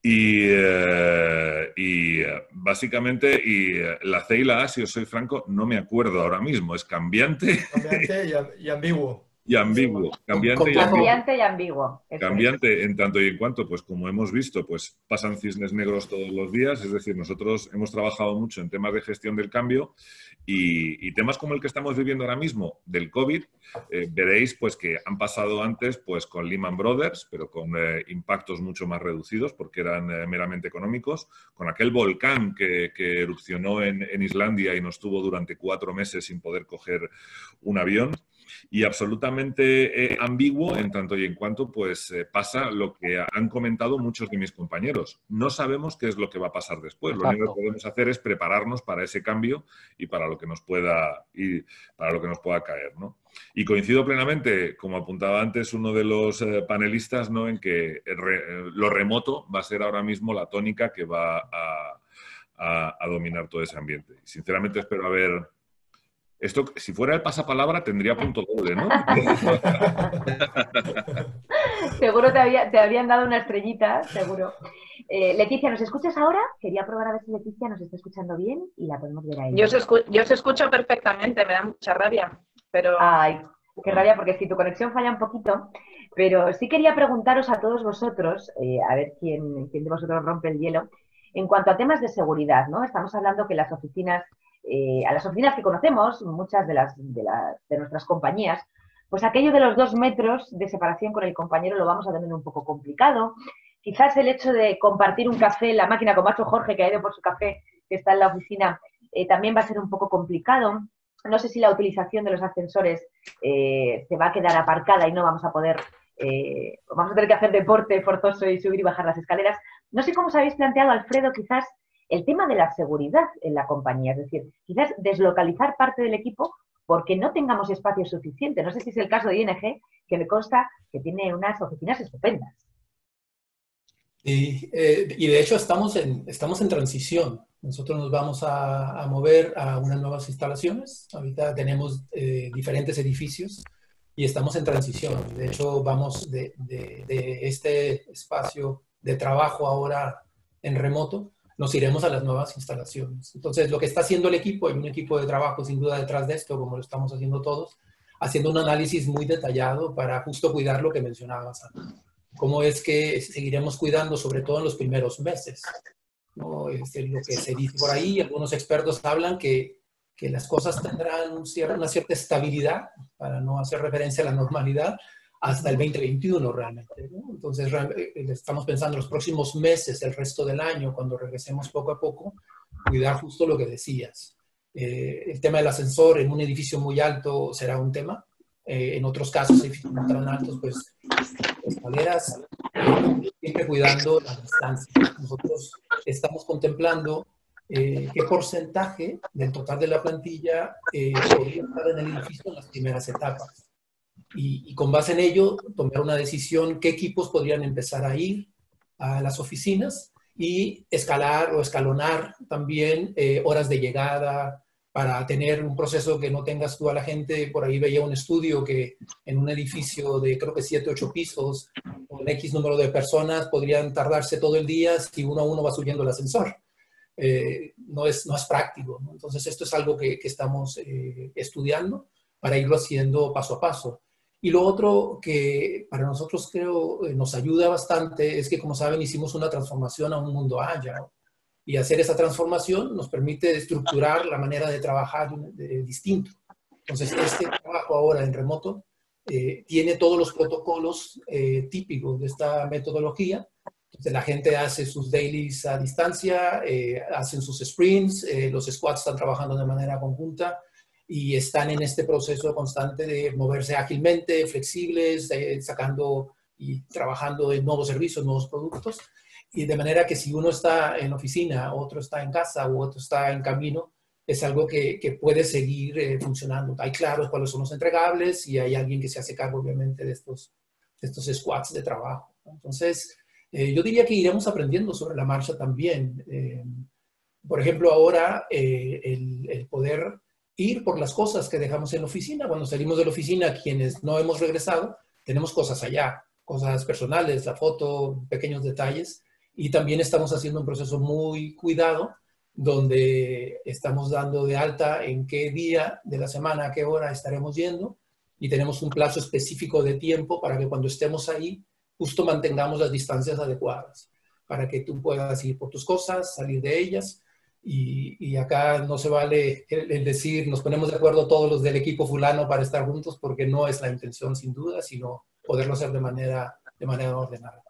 Y, eh, eh, básicamente, y la C y la A, si os soy franco, no me acuerdo ahora mismo, es cambiante. Cambiante y ambiguo y ambiguo. Cambiante, y ambiguo. Cambiante, en tanto y en cuanto, pues como hemos visto, pues pasan cisnes negros todos los días. Es decir, nosotros hemos trabajado mucho en temas de gestión del cambio y, temas como el que estamos viviendo ahora mismo del COVID, eh, veréis pues que han pasado antes pues con Lehman Brothers, pero con eh, impactos mucho más reducidos porque eran eh, meramente económicos, con aquel volcán que, erupcionó en, en Islandia y nos tuvo durante cuatro meses sin poder coger un avión. Y absolutamente eh, ambiguo en tanto y en cuanto pues eh, pasa lo que han comentado muchos de mis compañeros. No sabemos qué es lo que va a pasar después. Lo único que podemos hacer es prepararnos para ese cambio y para lo que nos pueda y para lo que nos pueda caer, ¿no? Y coincido plenamente, como apuntaba antes uno de los eh, panelistas, ¿no? en que lo remoto va a ser ahora mismo la tónica que va a, a dominar todo ese ambiente. Sinceramente espero haber esto, si fuera el pasapalabra, tendría punto doble, ¿no? *laughs* seguro te, habrían dado una estrellita, seguro. Eh, Leticia, ¿nos escuchas ahora? Quería probar a ver si Leticia nos está escuchando bien y la podemos ver ahí. Yo os, yo os escucho perfectamente, me da mucha rabia, pero... Ay, qué rabia, porque si tu conexión falla un poquito, pero sí quería preguntaros a todos vosotros, eh, a ver quién, quién de vosotros rompe el hielo, en cuanto a temas de seguridad, ¿no? Estamos hablando que las oficinas eh, a las oficinas que conocemos, muchas de, las, de, nuestras compañías, pues aquello de los dos metros de separación con el compañero lo vamos a tener un poco complicado. Quizás el hecho de compartir un café en la máquina, como ha hecho Jorge, que ha ido por su café, que está en la oficina, eh, también va a ser un poco complicado. No sé si la utilización de los ascensores eh, se va a quedar aparcada y no vamos a poder, vamos a tener que hacer deporte forzoso y subir y bajar las escaleras. No sé cómo os habéis planteado, Alfredo, quizás el tema de la seguridad en la compañía, es decir, quizás deslocalizar parte del equipo porque no tengamos espacio suficiente. No sé si es el caso de ING, que me consta que tiene unas oficinas estupendas. Y, eh, de hecho estamos en, estamos en transición. Nosotros nos vamos a, mover a unas nuevas instalaciones. Ahorita tenemos eh, diferentes edificios y estamos en transición. De hecho, vamos de, de este espacio de trabajo ahora en remoto nos iremos a las nuevas instalaciones. Entonces, lo que está haciendo el equipo, hay un equipo de trabajo sin duda detrás de esto, como lo estamos haciendo todos, haciendo un análisis muy detallado para justo cuidar lo que mencionabas, Cómo es que seguiremos cuidando, sobre todo en los primeros meses. ¿no? Es lo que se dice por ahí, algunos expertos hablan que, que las cosas tendrán una cierta estabilidad, para no hacer referencia a la normalidad, hasta el 2021 realmente. Entonces, eh, estamos pensando en los próximos meses, el resto del año, cuando regresemos poco a poco, cuidar justo lo que decías. Eh, el tema del ascensor en un edificio muy alto será un tema. Eh, en otros casos, edificios tan altos, pues escaleras, siempre cuidando la distancia. Nosotros estamos contemplando qué porcentaje del total de la plantilla podría estar en el edificio en las primeras etapas y, con base en ello tomar una decisión qué equipos podrían empezar a ir a las oficinas y escalar o escalonar también eh, horas de llegada para tener un proceso que no tengas tú a la gente. Por ahí veía un estudio que en un edificio de creo que 7, 8 pisos, con X número de personas, podrían tardarse todo el día si uno a uno va subiendo el ascensor. Eh, no, es, no es práctico. Entonces, esto es algo que, que estamos eh, estudiando para irlo haciendo paso a paso. Y lo otro que para nosotros creo eh, nos ayuda bastante es que, como saben, hicimos una transformación a un mundo agile. Y hacer esa transformación nos permite estructurar la manera de trabajar distinto. Entonces, este trabajo ahora en remoto eh, tiene todos los protocolos eh, típicos de esta metodología. Entonces, la gente hace sus dailies a distancia, hacen sus sprints, los squads están trabajando de manera conjunta y están en este proceso constante de moverse ágilmente, flexibles, eh, sacando y trabajando en nuevos servicios, nuevos productos. Y de manera que si uno está en oficina, otro está en casa u otro está en camino, es algo que, que puede seguir eh, funcionando. Hay claros cuáles son los entregables y hay alguien que se hace cargo, obviamente, de estos, de estos squads de trabajo. Entonces, eh, yo diría que iremos aprendiendo sobre la marcha también. por ejemplo, ahora el, el poder ir por las cosas que dejamos en la oficina. Cuando salimos de la oficina, quienes no hemos regresado, tenemos cosas allá, cosas personales, la foto, pequeños detalles. Y también estamos haciendo un proceso muy cuidado, donde estamos dando de alta en qué día de la semana, a qué hora estaremos yendo. Y tenemos un plazo específico de tiempo para que cuando estemos ahí, justo mantengamos las distancias adecuadas, para que tú puedas ir por tus cosas, salir de ellas y, acá no se vale el, decir nos ponemos de acuerdo todos los del equipo fulano para estar juntos porque no es la intención sin duda, sino poderlo hacer de manera, de manera ordenada.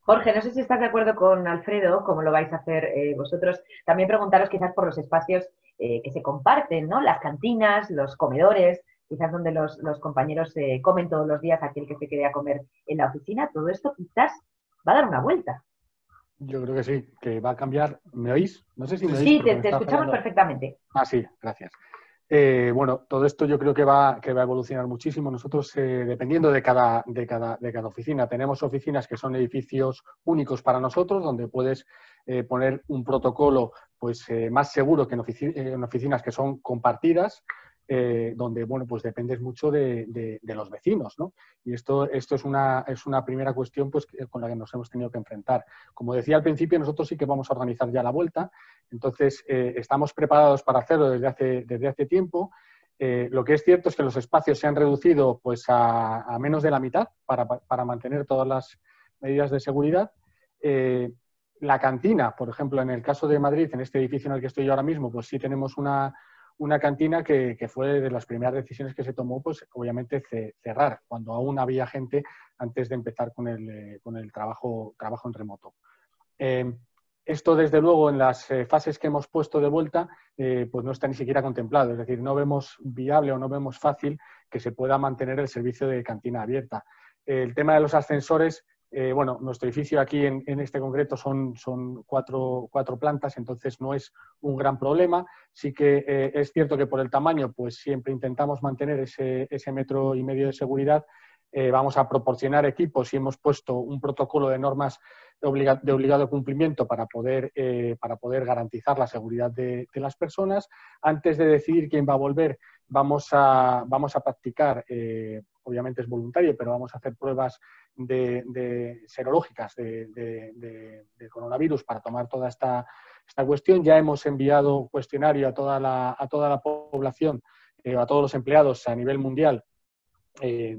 Jorge, no sé si estás de acuerdo con Alfredo, cómo lo vais a hacer eh, vosotros. También preguntaros quizás por los espacios eh, que se comparten, ¿no? Las cantinas, los comedores, quizás donde los, compañeros eh, comen todos los días, aquel que se quede a comer en la oficina, todo esto quizás va a dar una vuelta. Yo creo que sí, que va a cambiar. ¿Me oís? No sé si me oís. Sí, te, escuchamos perfectamente. Ah, sí, gracias. Eh, bueno, todo esto yo creo que va, que va a evolucionar muchísimo. Nosotros, eh, dependiendo de cada, de, cada, de cada oficina, tenemos oficinas que son edificios únicos para nosotros, donde puedes eh, poner un protocolo pues, más seguro que en, oficinas que son compartidas. Donde bueno pues dependes mucho de, de, los vecinos ¿no? y esto, esto es, una, es una primera cuestión pues, con la que nos hemos tenido que enfrentar como decía al principio nosotros sí que vamos a organizar ya la vuelta entonces, eh, estamos preparados para hacerlo desde hace, desde hace tiempo. Eh, lo que es cierto es que los espacios se han reducido pues, a, menos de la mitad para, mantener todas las medidas de seguridad. Eh, la cantina, por ejemplo, en el caso de Madrid, en este edificio en el que estoy yo ahora mismo, pues sí tenemos una, cantina que, fue de las primeras decisiones que se tomó, pues obviamente cerrar, cuando aún había gente antes de empezar con el, con el trabajo, trabajo en remoto. Esto, desde luego, en las eh, fases que hemos puesto de vuelta, eh, pues no está ni siquiera contemplado. Es decir, no vemos viable o no vemos fácil que se pueda mantener el servicio de cantina abierta. El tema de los ascensores, eh, bueno, nuestro edificio aquí en, este concreto son, son cuatro, plantas, entonces no es un gran problema. Sí que es cierto que por el tamaño, pues siempre intentamos mantener ese, ese metro y medio de seguridad. vamos a proporcionar equipos y hemos puesto un protocolo de normas de, obligado cumplimiento para poder, eh, para poder garantizar la seguridad de, las personas. Antes de decidir quién va a volver, vamos a, vamos a practicar, eh, obviamente es voluntario, pero vamos a hacer pruebas de, serológicas de, coronavirus para tomar toda esta, esta cuestión. Ya hemos enviado cuestionario a toda la, a toda la población, eh, a todos los empleados a nivel mundial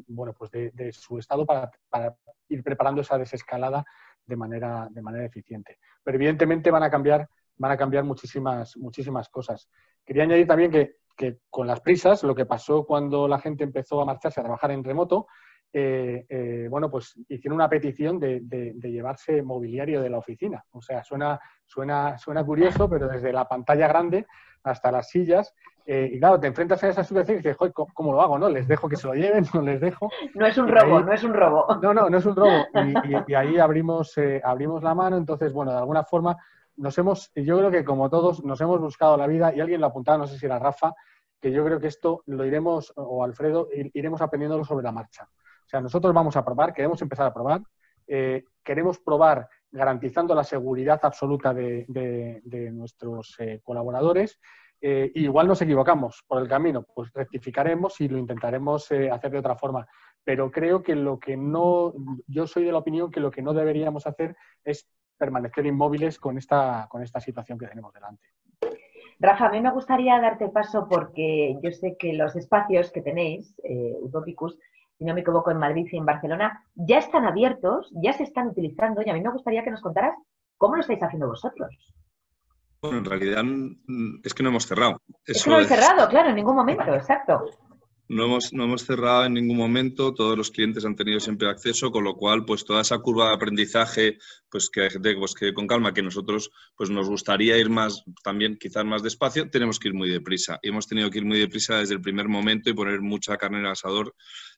bueno, pues de, su estado para, para, ir preparando esa desescalada de manera, de manera eficiente. Pero evidentemente van a cambiar, van a cambiar muchísimas, muchísimas cosas. Quería añadir también que, con las prisas, lo que pasó cuando la gente empezó a marcharse a trabajar en remoto, eh, eh, bueno, pues hicieron una petición de, llevarse mobiliario de la oficina. O sea, suena, suena, suena curioso, pero desde la pantalla grande hasta las sillas. Eh, y claro, te enfrentas a esa situación y dices, Joder, ¿cómo, lo hago? ¿No? ¿Les dejo que se lo lleven? ¿No les dejo? No es un robo, no es un robo. No, no, no es un robo. Y, ahí abrimos, eh, abrimos la mano. Entonces, bueno, de alguna forma nos hemos, yo creo que como todos, nos hemos buscado la vida y alguien lo apuntaba, no sé si era Rafa, que yo creo que esto lo iremos, o Alfredo, iremos aprendiéndolo sobre la marcha. O sea, nosotros vamos a probar, queremos empezar a probar, eh, queremos probar garantizando la seguridad absoluta de, nuestros colaboradores eh, igual nos equivocamos por el camino, pues rectificaremos y lo intentaremos eh, hacer de otra forma. Pero creo que lo que no, yo soy de la opinión que lo que no deberíamos hacer es permanecer inmóviles con esta, con esta situación que tenemos delante. Rafa, a mí me gustaría darte paso porque yo sé que los espacios que tenéis, eh, Utopicus, si no me equivoco, en Madrid y en Barcelona, ya están abiertos, ya se están utilizando y a mí me gustaría que nos contaras cómo lo estáis haciendo vosotros. Bueno, en realidad mm, es que no hemos cerrado. es que no hemos cerrado, claro, en ningún momento, exacto. No hemos, no hemos cerrado en ningún momento, todos los clientes han tenido siempre acceso, con lo cual, pues toda esa curva de aprendizaje, pues que hay gente pues, que con calma, que nosotros pues nos gustaría ir más, también quizás más despacio, tenemos que ir muy deprisa. Y hemos tenido que ir muy deprisa desde el primer momento y poner mucha carne en el asador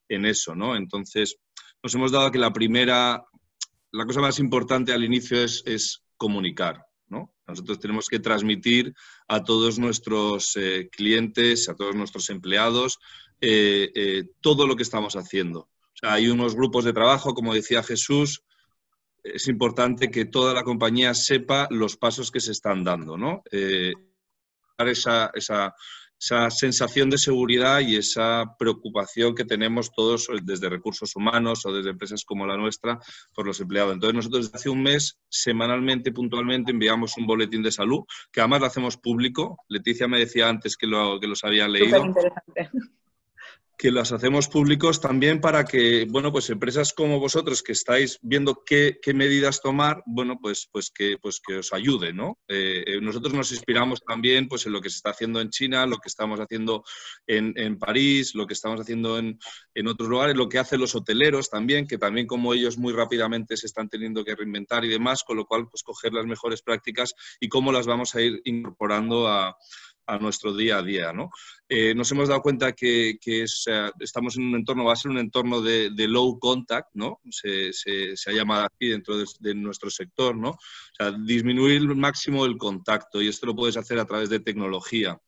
en eso, ¿no? Entonces, nos hemos dado que la primera, la cosa más importante al inicio es, es comunicar. Nosotros tenemos que transmitir a todos nuestros eh, clientes, a todos nuestros empleados, eh, eh, todo lo que estamos haciendo. hay unos grupos de trabajo, como decía Jesús, es importante que toda la compañía sepa los pasos que se están dando, ¿no? esa, esa esa sensación de seguridad y esa preocupación que tenemos todos desde recursos humanos o desde empresas como la nuestra por los empleados. Entonces nosotros desde hace un mes, semanalmente, puntualmente, enviamos un boletín de salud, que además lo hacemos público. Leticia me decía antes que, lo, que los había leído que las hacemos públicos también para que, bueno, pues empresas como vosotros que estáis viendo qué, medidas tomar, bueno, pues, pues, que, pues que os ayude, ¿no? Eh, eh, nosotros nos inspiramos también pues, en lo que se está haciendo en China, lo que estamos haciendo en, París, lo que estamos haciendo en, en, otros lugares, lo que hacen los hoteleros también, que también como ellos muy rápidamente se están teniendo que reinventar y demás, con lo cual, pues coger las mejores prácticas y cómo las vamos a ir incorporando a a nuestro día a día. ¿no? Eh, nos hemos dado cuenta que, estamos en un entorno, va a ser un entorno de, low contact, ¿no? Se, ha llamado aquí dentro de, nuestro sector, ¿no? O sea, disminuir el máximo el contacto y esto lo puedes hacer a través de tecnología.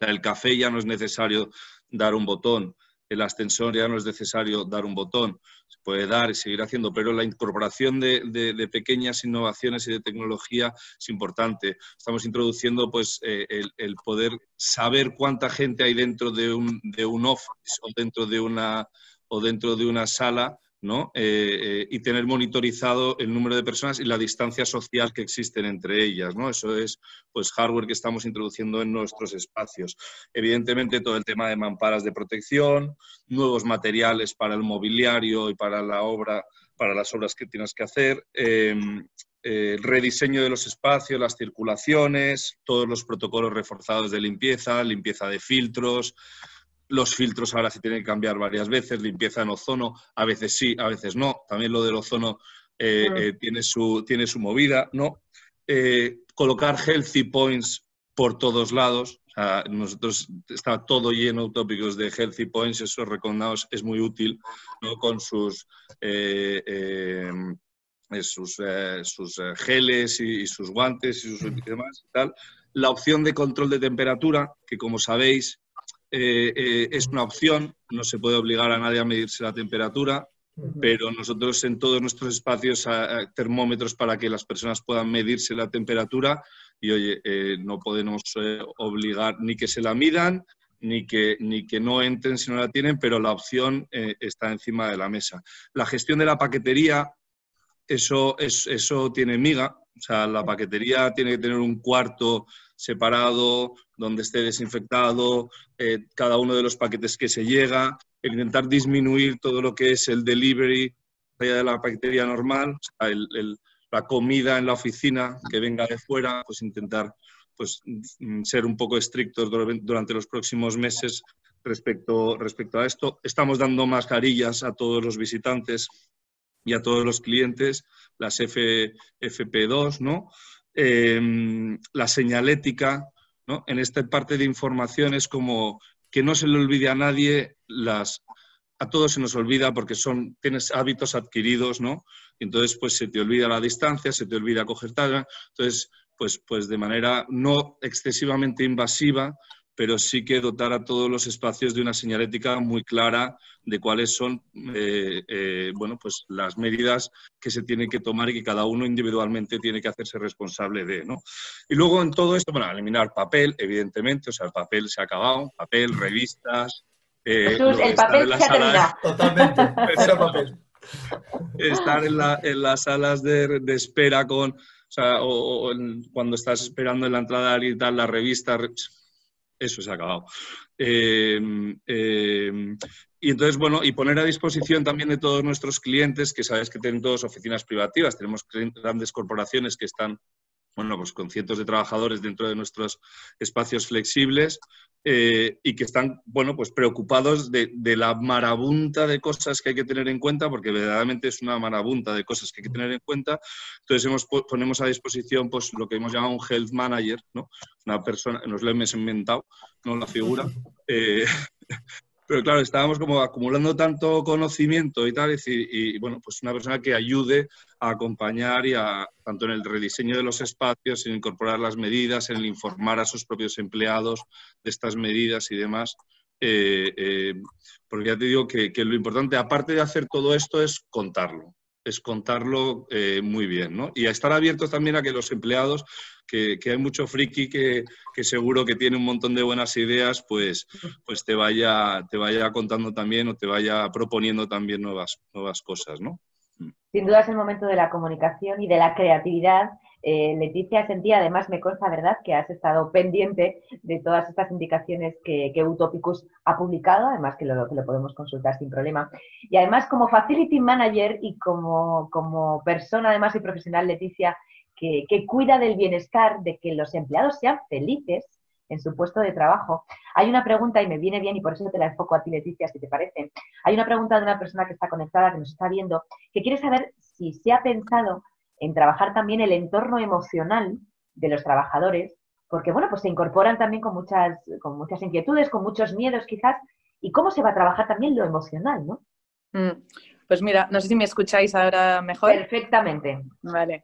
el café ya no es necesario dar un botón, el ascensor ya no es necesario dar un botón, se puede dar y seguir haciendo, pero la incorporación de, pequeñas innovaciones y de tecnología es importante. Estamos introduciendo pues, eh, el, poder saber cuánta gente hay dentro de un, de un office o dentro de una, o dentro de una sala ¿no? Eh, eh, y tener monitorizado el número de personas y la distancia social que existen entre ellas. ¿no? Eso es pues, hardware que estamos introduciendo en nuestros espacios. Evidentemente, todo el tema de mamparas de protección, nuevos materiales para el mobiliario y para la obra, para las obras que tienes que hacer. Em, eh, el rediseño de los espacios, las circulaciones, todos los protocolos reforzados de limpieza, limpieza de filtros, los filtros ahora se tienen que cambiar varias veces, limpieza en ozono, a veces sí, a veces no. También lo del ozono eh, eh, tiene, su, tiene su movida, ¿no? Eh, colocar healthy points por todos lados. nosotros está todo lleno de tópicos de healthy points, esos recomendados es muy útil, ¿no? Con sus sus, sus geles y, sus guantes y sus demás y tal. La opción de control de temperatura, que como sabéis eh, eh, es una opción, no se puede obligar a nadie a medirse la temperatura, pero nosotros en todos nuestros espacios hay termómetros para que las personas puedan medirse la temperatura y oye, eh, no podemos obligar ni que se la midan ni que, ni que no entren si no la tienen, pero la opción está encima de la mesa. La gestión de la paquetería, eso, eso tiene miga, o sea, la paquetería tiene que tener un cuarto separado, donde esté desinfectado, eh, cada uno de los paquetes que se llega, intentar disminuir todo lo que es el delivery de la paquetería normal, la comida en la oficina que venga de fuera, pues intentar pues, mm, ser un poco estrictos durante los próximos meses respecto, respecto a esto. Estamos dando mascarillas a todos los visitantes y a todos los clientes, las F, FP2, ¿no? Em, la señalética, ¿no? En esta parte de información es como que no se le olvide a nadie las a todos se nos olvida porque son tienes hábitos adquiridos, ¿no? entonces pues se te olvida la distancia, se te olvida coger talla, entonces pues pues de manera no excesivamente invasiva, pero sí que dotar a todos los espacios de una señalética muy clara de cuáles son eh, eh, bueno, pues las medidas que se tienen que tomar y que cada uno individualmente tiene que hacerse responsable de. ¿no? Y luego en todo esto, bueno, eliminar papel, evidentemente, o sea, el papel se ha acabado, papel, revistas. Eh, el papel se ha Totalmente, papel. Estar en, las salas de, espera con, o sea, o, cuando estás esperando en la entrada y tal, la revista eso se ha acabado. Em, em, y entonces, bueno, y poner a disposición también de todos nuestros clientes, que sabes que tienen todas oficinas privativas, tenemos grandes corporaciones que están, bueno, pues con cientos de trabajadores dentro de nuestros espacios flexibles, eh, y que están, bueno, pues preocupados de, la marabunta de cosas que hay que tener en cuenta, porque verdaderamente es una marabunta de cosas que hay que tener en cuenta. Entonces hemos, ponemos a disposición pues, lo que hemos llamado un health manager, ¿no? Una persona, nos lo hemos inventado, no la figura, eh, pero claro, estábamos como acumulando tanto conocimiento y tal, y, bueno, pues una persona que ayude a acompañar y a, tanto en el rediseño de los espacios, en incorporar las medidas, en el informar a sus propios empleados de estas medidas y demás. Eh, eh, porque ya te digo que, lo importante, aparte de hacer todo esto, es contarlo es contarlo eh, muy bien, ¿no? Y a estar abiertos también a que los empleados que, hay mucho friki que, seguro que tiene un montón de buenas ideas, pues, pues te, vaya, te vaya contando también o te vaya proponiendo también nuevas, nuevas cosas, ¿no? Sin duda es el momento de la comunicación y de la creatividad. Eh, Leticia sentía, además me consta, ¿verdad?, que has estado pendiente de todas estas indicaciones que, Utopicus ha publicado, además que lo, que podemos consultar sin problema. Y además, como Facility Manager y como, como persona, además y profesional, Leticia, que, cuida del bienestar, de que los empleados sean felices en su puesto de trabajo. Hay una pregunta y me viene bien y por eso te la enfoco a ti, Leticia, si te parece. Hay una pregunta de una persona que está conectada, que nos está viendo, que quiere saber si se ha pensado en trabajar también el entorno emocional de los trabajadores porque bueno, pues se incorporan también con muchas, con muchas inquietudes, con muchos miedos quizás, y cómo se va a trabajar también lo emocional, ¿no? Mm. Pues mira, no sé si me escucháis ahora mejor. Perfectamente. Vale.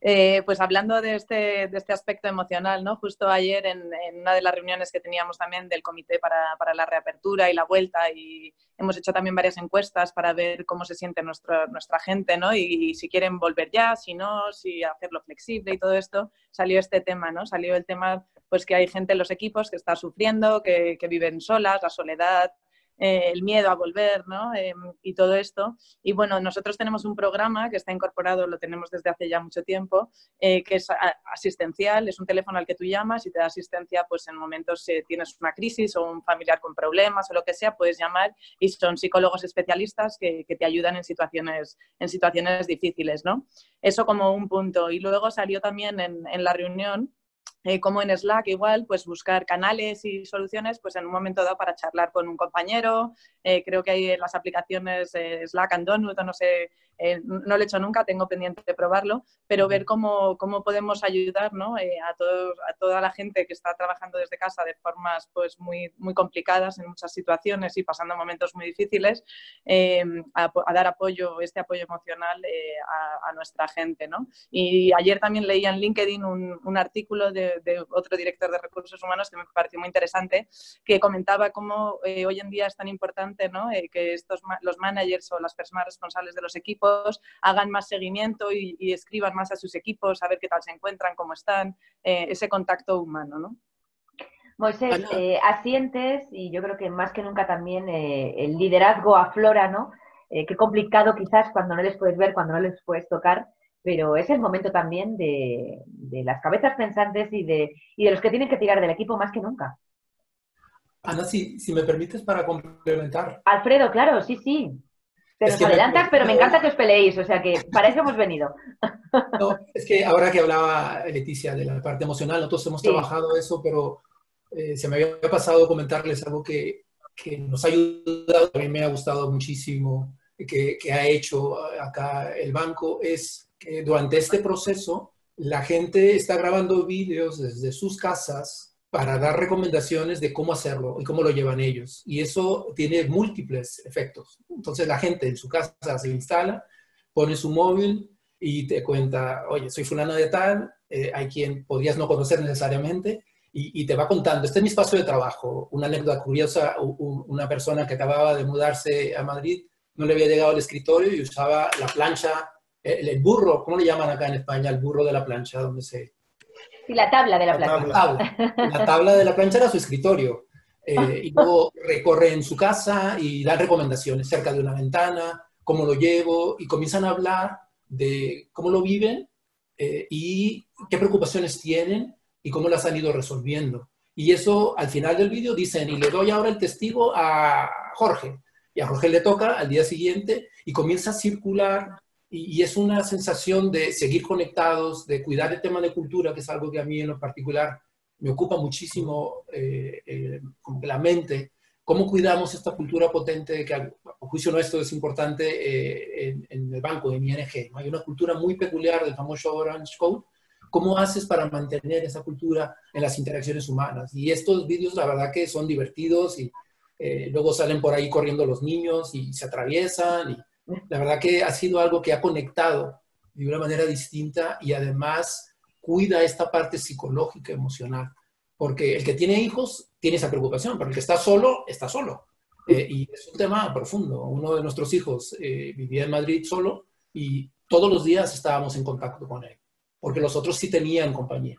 Eh, pues hablando de este, de este aspecto emocional, ¿no? Justo ayer en, una de las reuniones que teníamos también del comité para, para, la reapertura y la vuelta y hemos hecho también varias encuestas para ver cómo se siente nuestra nuestra gente, ¿no? Y, si quieren volver ya, si no, si hacerlo flexible y todo esto, salió este tema, ¿no? Salió el tema pues que hay gente en los equipos que está sufriendo, que, que viven solas, la soledad, eh, el miedo a volver, ¿no? Em, y todo esto. Y bueno, nosotros tenemos un programa que está incorporado, lo tenemos desde hace ya mucho tiempo, eh, que es asistencial, es un teléfono al que tú llamas y te da asistencia pues en momentos si tienes una crisis o un familiar con problemas o lo que sea, puedes llamar y son psicólogos especialistas que, te ayudan en situaciones, en situaciones difíciles, ¿no? Eso como un punto. Y luego salió también en, en la reunión eh, como en Slack igual, pues buscar canales y soluciones pues en un momento dado para charlar con un compañero. Eh, creo que hay las aplicaciones eh, Slack and Donut, no sé, no lo he hecho nunca, tengo pendiente de probarlo, pero ver cómo, cómo podemos ayudar ¿no? a, todos, a toda la gente que está trabajando desde casa de formas pues muy, muy complicadas en muchas situaciones y pasando momentos muy difíciles, a, dar apoyo, este apoyo emocional a, a, nuestra gente. ¿no? Y ayer también leía en LinkedIn un, un artículo de de, otro director de recursos humanos que me pareció muy interesante, que comentaba cómo eh, hoy en día es tan importante ¿no? Eh, que estos, los managers o las personas responsables de los equipos hagan más seguimiento y, escriban más a sus equipos, a ver qué tal se encuentran, cómo están, eh, ese contacto humano. ¿no? Moisés, asientes y yo creo que más que nunca también el liderazgo aflora, ¿no? qué complicado quizás cuando no les puedes ver, cuando no les puedes tocar, pero es el momento también de, las cabezas pensantes y de, de, los que tienen que tirar del equipo más que nunca. Ana, si, si me permites para complementar. Alfredo, claro, sí, sí. Te nos adelantas, pero me encanta que os peleéis, o sea que para eso hemos venido. No, es que ahora que hablaba Leticia de la parte emocional, nosotros hemos trabajado eso, pero eh, se me había pasado comentarles algo que, que nos ha ayudado, a mí me ha gustado muchísimo, que, que ha hecho acá el banco, es que durante este proceso la gente está grabando vídeos desde sus casas para dar recomendaciones de cómo hacerlo y cómo lo llevan ellos. Y eso tiene múltiples efectos. Entonces la gente en su casa se instala, pone su móvil y te cuenta, oye, soy fulana de tal, eh, hay quien podrías no conocer necesariamente, y, te va contando, este es mi espacio de trabajo, una anécdota curiosa, una persona que acababa de mudarse a Madrid, no le había llegado al escritorio y usaba la plancha el, burro, ¿cómo le llaman acá en España? El burro de la plancha, donde se... Sí, la tabla de la, plancha. La tabla. de la plancha era su escritorio. Eh, y luego recorre en su casa y da recomendaciones cerca de una ventana, cómo lo llevo, y comienzan a hablar de cómo lo viven eh, y qué preocupaciones tienen y cómo las han ido resolviendo. Y eso al final del vídeo dicen, y le doy ahora el testigo a Jorge. Y a Jorge le toca al día siguiente y comienza a circular y, es una sensación de seguir conectados, de cuidar el tema de cultura, que es algo que a mí en lo particular me ocupa muchísimo eh, eh, la mente. ¿Cómo cuidamos esta cultura potente que a, juicio nuestro es importante eh, en, el banco, en ING? Hay una cultura muy peculiar del famoso Orange Code. ¿Cómo haces para mantener esa cultura en las interacciones humanas? Y estos vídeos, la verdad que son divertidos y luego salen por ahí corriendo los niños y se atraviesan y la verdad que ha sido algo que ha conectado de una manera distinta y además cuida esta parte psicológica, emocional. Porque el que tiene hijos tiene esa preocupación, pero el que está solo, está solo. Eh, y es un tema profundo. Uno de nuestros hijos eh, vivía en Madrid solo y todos los días estábamos en contacto con él, porque los otros sí tenían compañía.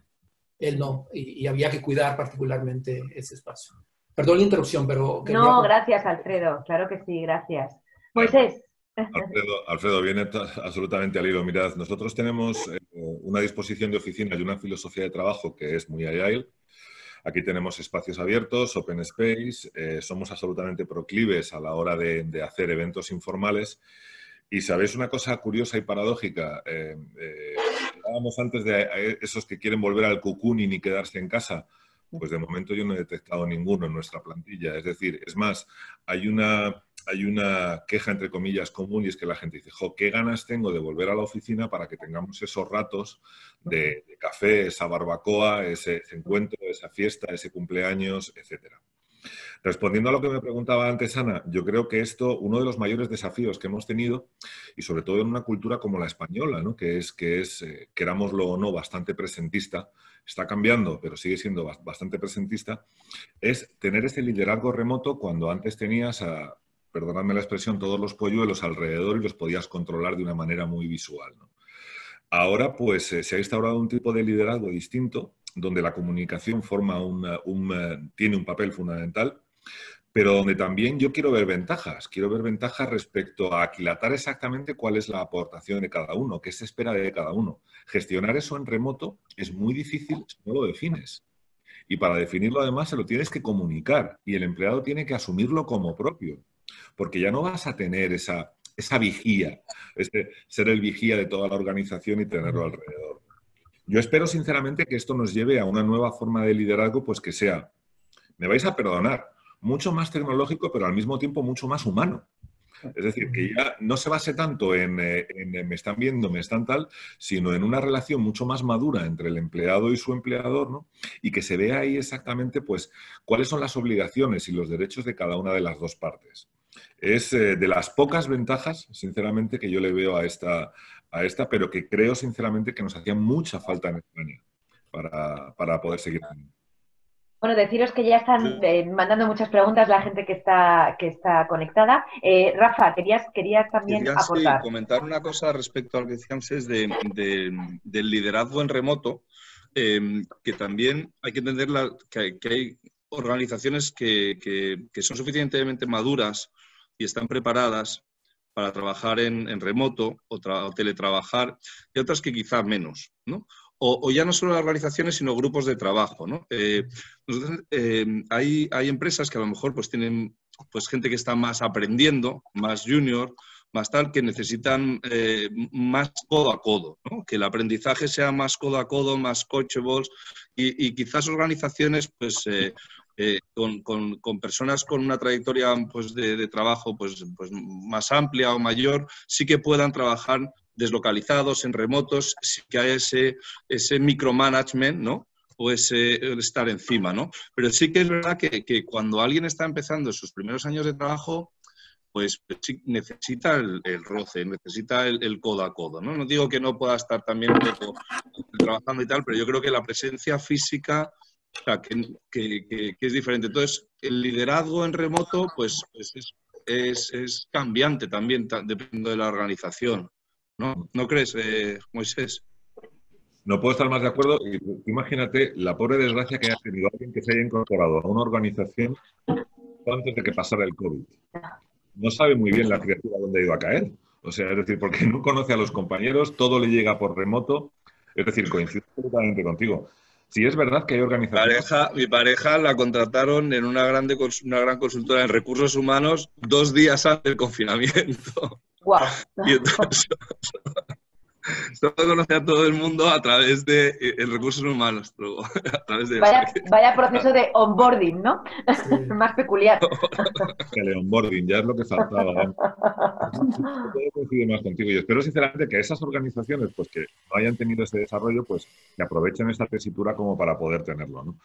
Él no, y, había que cuidar particularmente ese espacio. Perdón la interrupción, pero... No, gracias, Alfredo. Claro que sí, gracias. Moisés. Alfredo, viene absolutamente al hilo. Mirad, nosotros tenemos eh, una disposición de oficina y una filosofía de trabajo que es muy agile. Aquí tenemos espacios abiertos, open space, eh, somos absolutamente proclives a la hora de, hacer eventos informales. Y sabéis una cosa curiosa y paradójica, eh, hablábamos antes de esos que quieren volver al cucún y ni quedarse en casa. Pues de momento yo no he detectado ninguno en nuestra plantilla. Es decir, es más, hay una hay una queja, entre comillas, común y es que la gente dice, jo, qué ganas tengo de volver a la oficina para que tengamos esos ratos de, café, esa barbacoa, ese, encuentro, esa fiesta, ese cumpleaños, etcétera. Respondiendo a lo que me preguntaba antes Ana, yo creo que esto, uno de los mayores desafíos que hemos tenido, y sobre todo en una cultura como la española, ¿no? que es, que es eh, querámoslo o no, bastante presentista, está cambiando, pero sigue siendo bastante presentista, es tener ese liderazgo remoto cuando antes tenías a, perdonadme la expresión, todos los polluelos alrededor y los podías controlar de una manera muy visual. Ahora, pues, eh, se ha instaurado un tipo de liderazgo distinto, donde la comunicación forma un, tiene un papel fundamental, pero donde también yo quiero ver ventajas. Quiero ver ventajas respecto a aquilatar exactamente cuál es la aportación de cada uno, qué se espera de cada uno. Gestionar eso en remoto es muy difícil si no lo defines. Y para definirlo además se lo tienes que comunicar y el empleado tiene que asumirlo como propio, porque ya no vas a tener esa, esa vigía, ser el vigía de toda la organización y tenerlo alrededor. Yo espero sinceramente que esto nos lleve a una nueva forma de liderazgo, pues que sea, me vais a perdonar, mucho más tecnológico, pero al mismo tiempo mucho más humano. Es decir, que ya no se base tanto en, eh, en, me están viendo, me están tal, sino en una relación mucho más madura entre el empleado y su empleador, ¿no? Y que se vea ahí exactamente, pues, cuáles son las obligaciones y los derechos de cada una de las dos partes. Es eh, de las pocas ventajas, sinceramente, que yo le veo a esta, a esta, pero que creo sinceramente que nos hacía mucha falta en España para, poder seguir. Bueno, deciros que ya están eh, mandando muchas preguntas la gente que está, que está conectada. Eh, Rafa, querías, querías también aportar. comentar una cosa respecto a lo que decían de, del liderazgo en remoto, em, que también hay que entender que, hay organizaciones que, que, son suficientemente maduras y están preparadas para trabajar en, remoto o, teletrabajar y otras que quizá menos, ¿no? O, ya no solo organizaciones, sino grupos de trabajo, ¿no? Eh, eh, hay, hay, empresas que a lo mejor pues tienen pues gente que está más aprendiendo, más junior, más tal, que necesitan eh, más codo a codo, ¿no? que el aprendizaje sea más codo a codo, más coachables y, y quizás organizaciones pues eh, con, personas con una trayectoria pues, de, trabajo pues, pues, más amplia o mayor, sí que puedan trabajar deslocalizados, en remotos, sí que hay ese, ese micromanagement, ¿no? o ese estar encima, ¿no? Pero sí que es verdad que, cuando alguien está empezando sus primeros años de trabajo, pues, sí necesita el, roce, necesita el, codo a codo, ¿no? No digo que no pueda estar también un poco trabajando y tal, pero yo creo que la presencia física o sea, que, es diferente. Entonces, el liderazgo en remoto, pues, es, cambiante también, dependiendo de la organización. ¿No, ¿No crees, eh, Moisés? No puedo estar más de acuerdo. Imagínate la pobre desgracia que haya tenido alguien que se haya incorporado a una organización antes de que pasara el COVID. No sabe muy bien la criatura dónde ha ido a caer. O sea, es decir, porque no conoce a los compañeros, todo le llega por remoto. Es decir, coincido absolutamente contigo. Sí, es verdad que hay organizaciones. mi pareja la contrataron en una, grande, una gran consultora en recursos humanos dos días antes del confinamiento. Wow. *laughs* Y entonces, Solo conoce a todo el mundo a través de eh, recursos humanos. *laughs* vaya, proceso de onboarding, ¿no? *laughs* Más peculiar. El onboarding, ya es lo que faltaba. *laughs* coincidir más contigo. Yo espero sinceramente que esas organizaciones pues, que no hayan tenido ese desarrollo, pues que aprovechen esta tesitura como para poder tenerlo. ¿no?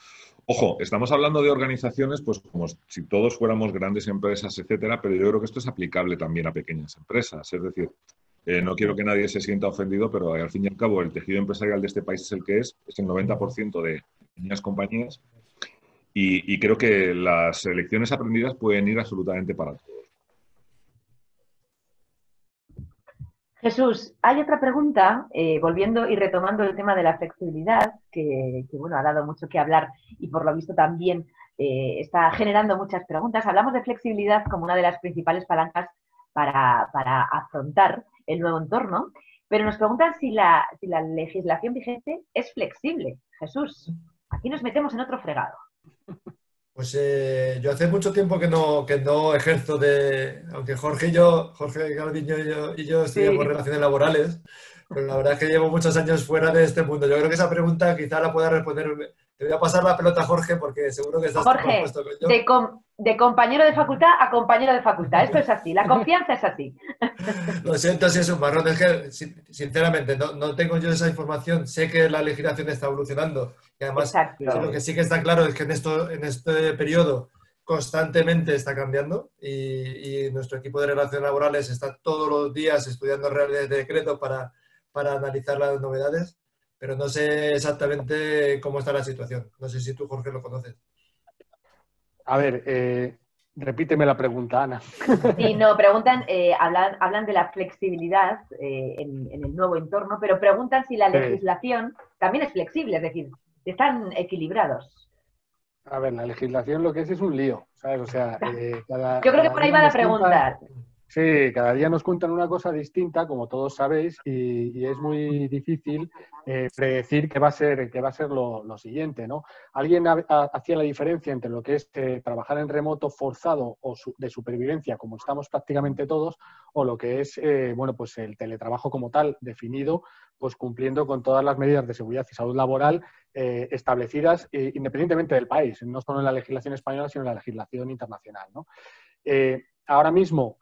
Ojo, estamos hablando de organizaciones, pues como si todos fuéramos grandes empresas, etcétera, pero yo creo que esto es aplicable también a pequeñas empresas. Es decir, eh, no quiero que nadie se sienta ofendido, pero al fin y al cabo el tejido empresarial de este país es el que es, es el 90% de pequeñas compañías y, creo que las lecciones aprendidas pueden ir absolutamente para todos. Jesús, hay otra pregunta, eh, volviendo y retomando el tema de la flexibilidad, que, bueno, ha dado mucho que hablar y por lo visto también eh, está generando muchas preguntas. Hablamos de flexibilidad como una de las principales palancas para, para afrontar el nuevo entorno, pero nos preguntan si la, si la legislación vigente es flexible. Jesús, aquí nos metemos en otro fregado. Pues eh, yo hace mucho tiempo que no, que no ejerzo de, aunque Jorge y yo, Jorge Galviño y yo, y yo estudiamos relaciones laborales, pero la verdad es que llevo muchos años fuera de este mundo. Yo creo que esa pregunta quizá la pueda responder Te voy a pasar la pelota, Jorge, porque seguro que estás Jorge, puesto con yo. De, com de, compañero de facultad a compañero de facultad. Esto es así, la *laughs* confianza es así. Lo siento si es un marrón, es que sinceramente no, no, tengo yo esa información. Sé que la legislación está evolucionando y además Exacto. lo que sí que está claro es que en, esto, en este periodo constantemente está cambiando y, y, nuestro equipo de relaciones laborales está todos los días estudiando reales de decreto para, para analizar las novedades pero no sé exactamente cómo está la situación. No sé si tú, Jorge, lo conoces. A ver, eh, repíteme la pregunta, Ana. *laughs* Sí, no, preguntan, eh, hablan, hablan de la flexibilidad eh, en, el nuevo entorno, pero preguntan si la legislación también es flexible, es decir, están equilibrados. A ver, la legislación lo que es es un lío, ¿sabes? O sea, cada, Yo creo que por ahí va la pregunta. Sí, cada día nos cuentan una cosa distinta, como todos sabéis, y, es muy difícil eh, predecir qué va a ser, qué va a ser lo, siguiente. ¿no? Alguien hacía la diferencia entre lo que es eh, trabajar en remoto forzado o de supervivencia, como estamos prácticamente todos, o lo que es eh, bueno, pues el teletrabajo como tal, definido, pues cumpliendo con todas las medidas de seguridad y salud laboral establecidas independientemente del país, no solo en la legislación española, sino en la legislación internacional. ¿no? ahora mismo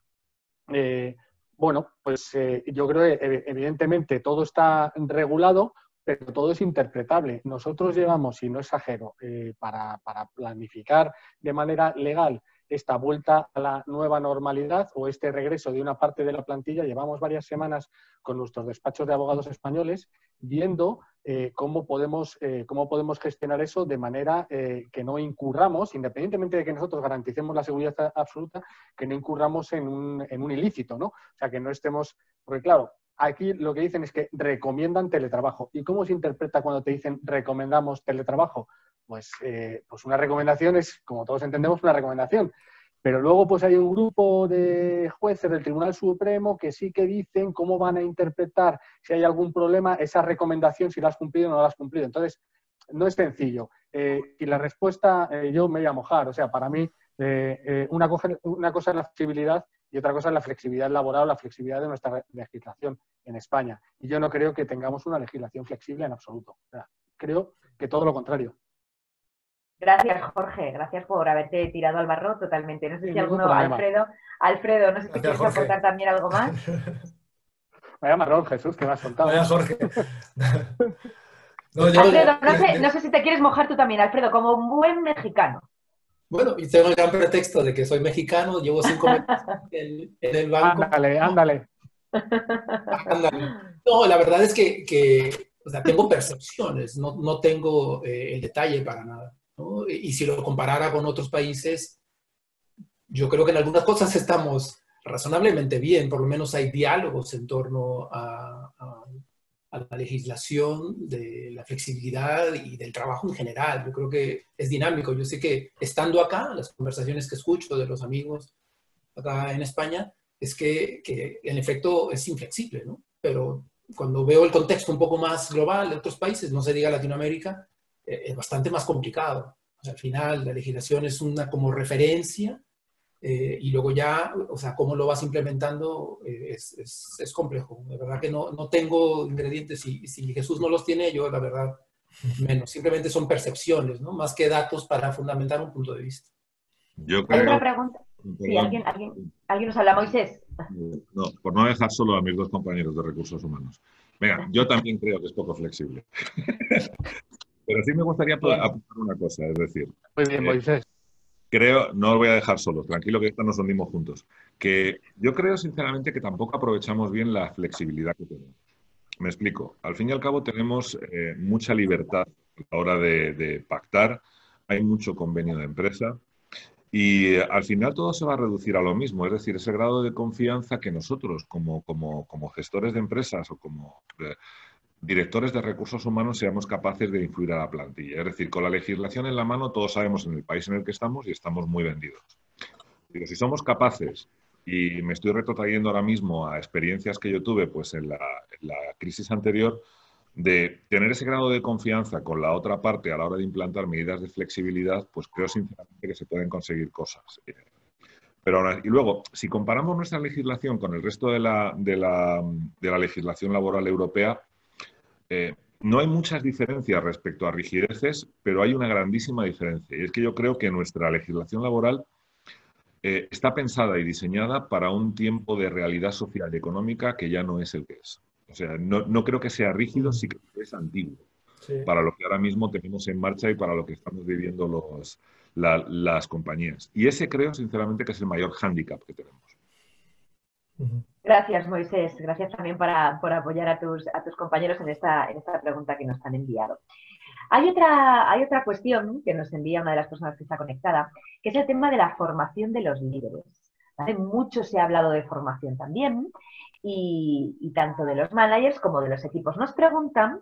eh, bueno, pues eh, yo creo que evidentemente todo está regulado, pero todo es interpretable. Nosotros llevamos, y no exagero, eh, para, para, planificar de manera legal esta vuelta a la nueva normalidad o este regreso de una parte de la plantilla, llevamos varias semanas con nuestros despachos de abogados españoles viendo eh, cómo, podemos, eh, cómo podemos gestionar eso de manera eh, que no incurramos, independientemente de que nosotros garanticemos la seguridad absoluta, que no incurramos en un, en un ilícito, ¿no? O sea, que no estemos, porque claro, aquí lo que dicen es que recomiendan teletrabajo. ¿Y cómo se interpreta cuando te dicen recomendamos teletrabajo? Pues, eh, pues una recomendación es, como todos entendemos, una recomendación. Pero luego pues hay un grupo de jueces del Tribunal Supremo que sí que dicen cómo van a interpretar si hay algún problema esa recomendación, si la has cumplido o no la has cumplido. Entonces, no es sencillo. Eh, y la respuesta eh, yo me voy a mojar. O sea, para mí una, cosa, una cosa es la flexibilidad y otra cosa es la flexibilidad laboral la flexibilidad de nuestra legislación en España. Y yo no creo que tengamos una legislación flexible en absoluto. creo que todo lo contrario. Gracias, Jorge. Gracias por haberte tirado al barro totalmente. No sé si alguno, Alfredo, Alfredo, no sé si quieres aportar también algo más. *laughs* Vaya marrón, Jesús, que me has soltado. Vaya, Jorge. *laughs* Alfredo, no sé, si te quieres mojar tú también, Alfredo, como un buen mexicano. Bueno, y tengo el gran pretexto de que soy mexicano, llevo cinco meses en, el banco. Ándale, *laughs* ándale. No, la verdad es que, o sea, tengo percepciones, no, no tengo eh, el detalle para nada. Y si lo comparara con otros países, yo creo que en algunas cosas estamos razonablemente bien, por lo menos hay diálogos en torno a, la legislación, de la flexibilidad y del trabajo en general. Yo creo que es dinámico. Yo sé que estando acá, las conversaciones que escucho de los amigos acá en España, es que, que en efecto es inflexible, ¿no? Pero cuando veo el contexto un poco más global de otros países, no se diga Latinoamérica, es bastante más complicado. al final, la legislación es una como referencia eh, y luego ya, o sea, cómo lo vas implementando eh, es, es, complejo. De verdad que no, no tengo ingredientes y si Jesús no los tiene, yo la verdad menos. Simplemente son percepciones, ¿no? Más que datos para fundamentar un punto de vista. Yo creo... ¿Hay otra pregunta? Sí, ¿alguien, alguien, ¿alguien nos habla, Moisés? No, por no dejar solo a mis dos compañeros de recursos humanos. Venga, yo también creo que es poco flexible. *laughs* Pero sí me gustaría apuntar una cosa, es decir. Muy bien, eh, Moisés. creo, no os voy a dejar solos, tranquilo que esta nos hundimos juntos. Que yo creo sinceramente que tampoco aprovechamos bien la flexibilidad que tenemos. Me explico. Al fin y al cabo tenemos eh, mucha libertad a la hora de, pactar, hay mucho convenio de empresa y eh, al final todo se va a reducir a lo mismo, es decir, ese grado de confianza que nosotros como, como, como gestores de empresas o como directores de recursos humanos seamos capaces de influir a la plantilla. Es decir, con la legislación en la mano todos sabemos en el país en el que estamos y estamos muy vendidos. Digo, si somos capaces, y me estoy retrotrayendo ahora mismo a experiencias que yo tuve pues, en, la, crisis anterior, de tener ese grado de confianza con la otra parte a la hora de implantar medidas de flexibilidad, pues creo sinceramente que se pueden conseguir cosas. Pero ahora, y luego, si comparamos nuestra legislación con el resto de la, de la, de la legislación laboral europea, eh, no hay muchas diferencias respecto a rigideces, pero hay una grandísima diferencia. Y es que yo creo que nuestra legislación laboral eh, está pensada y diseñada para un tiempo de realidad social y económica que ya no es el que es. O sea, no, creo que sea rígido, sí que es antiguo. Para lo que ahora mismo tenemos en marcha y para lo que estamos viviendo los, las compañías. Y ese creo, sinceramente, que es el mayor hándicap que tenemos. Gracias, Moisés. Gracias también por apoyar a tus, a tus compañeros en esta, en esta pregunta que nos han enviado. Hay otra, hay otra cuestión que nos envía una de las personas que está conectada, que es el tema de la formación de los líderes. Mucho se ha hablado de formación también, y, tanto de los managers como de los equipos. Nos preguntan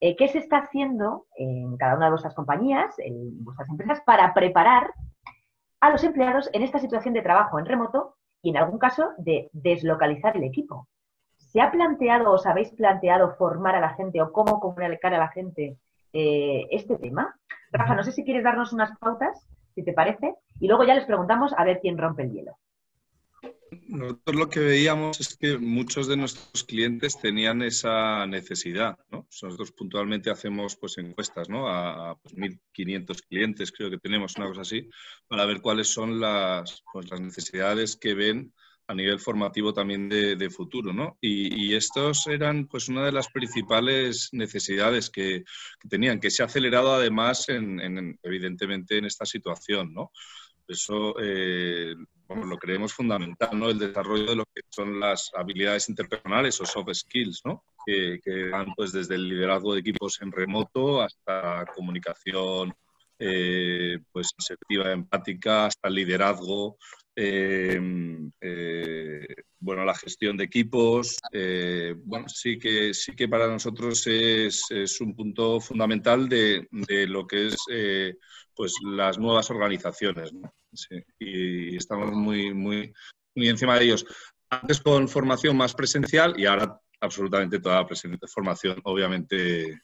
eh, qué se está haciendo en cada una de vuestras compañías, en vuestras empresas, para preparar a los empleados en esta situación de trabajo en remoto y en algún caso de deslocalizar el equipo. ¿Se ha planteado, os habéis planteado formar a la gente o cómo comunicar a la gente eh, este tema? Rafa, no sé si quieres darnos unas pautas, si te parece, y luego ya les preguntamos a ver quién rompe el hielo. Nosotros lo que veíamos es que muchos de nuestros clientes tenían esa necesidad. Nosotros puntualmente hacemos pues, encuestas ¿no? a, 1.500 pues, clientes, creo que tenemos una cosa así, para ver cuáles son las, pues, las necesidades que ven a nivel formativo también de, futuro. ¿no? Y, estos eran pues, una de las principales necesidades que, tenían, que se ha acelerado además, en, evidentemente, en esta situación. ¿no? Eso eh, lo creemos fundamental, ¿no? El desarrollo de lo que son las habilidades interpersonales o soft skills, ¿no? Que, van pues desde el liderazgo de equipos en remoto hasta comunicación eh, pues asertiva, empática, hasta liderazgo, eh, bueno, la gestión de equipos. bueno, sí que, sí que para nosotros es, es un punto fundamental de, de lo que es pues las nuevas organizaciones. ¿no? y estamos muy, muy, muy encima de ellos. Antes con formación más presencial y ahora absolutamente toda la formación, obviamente,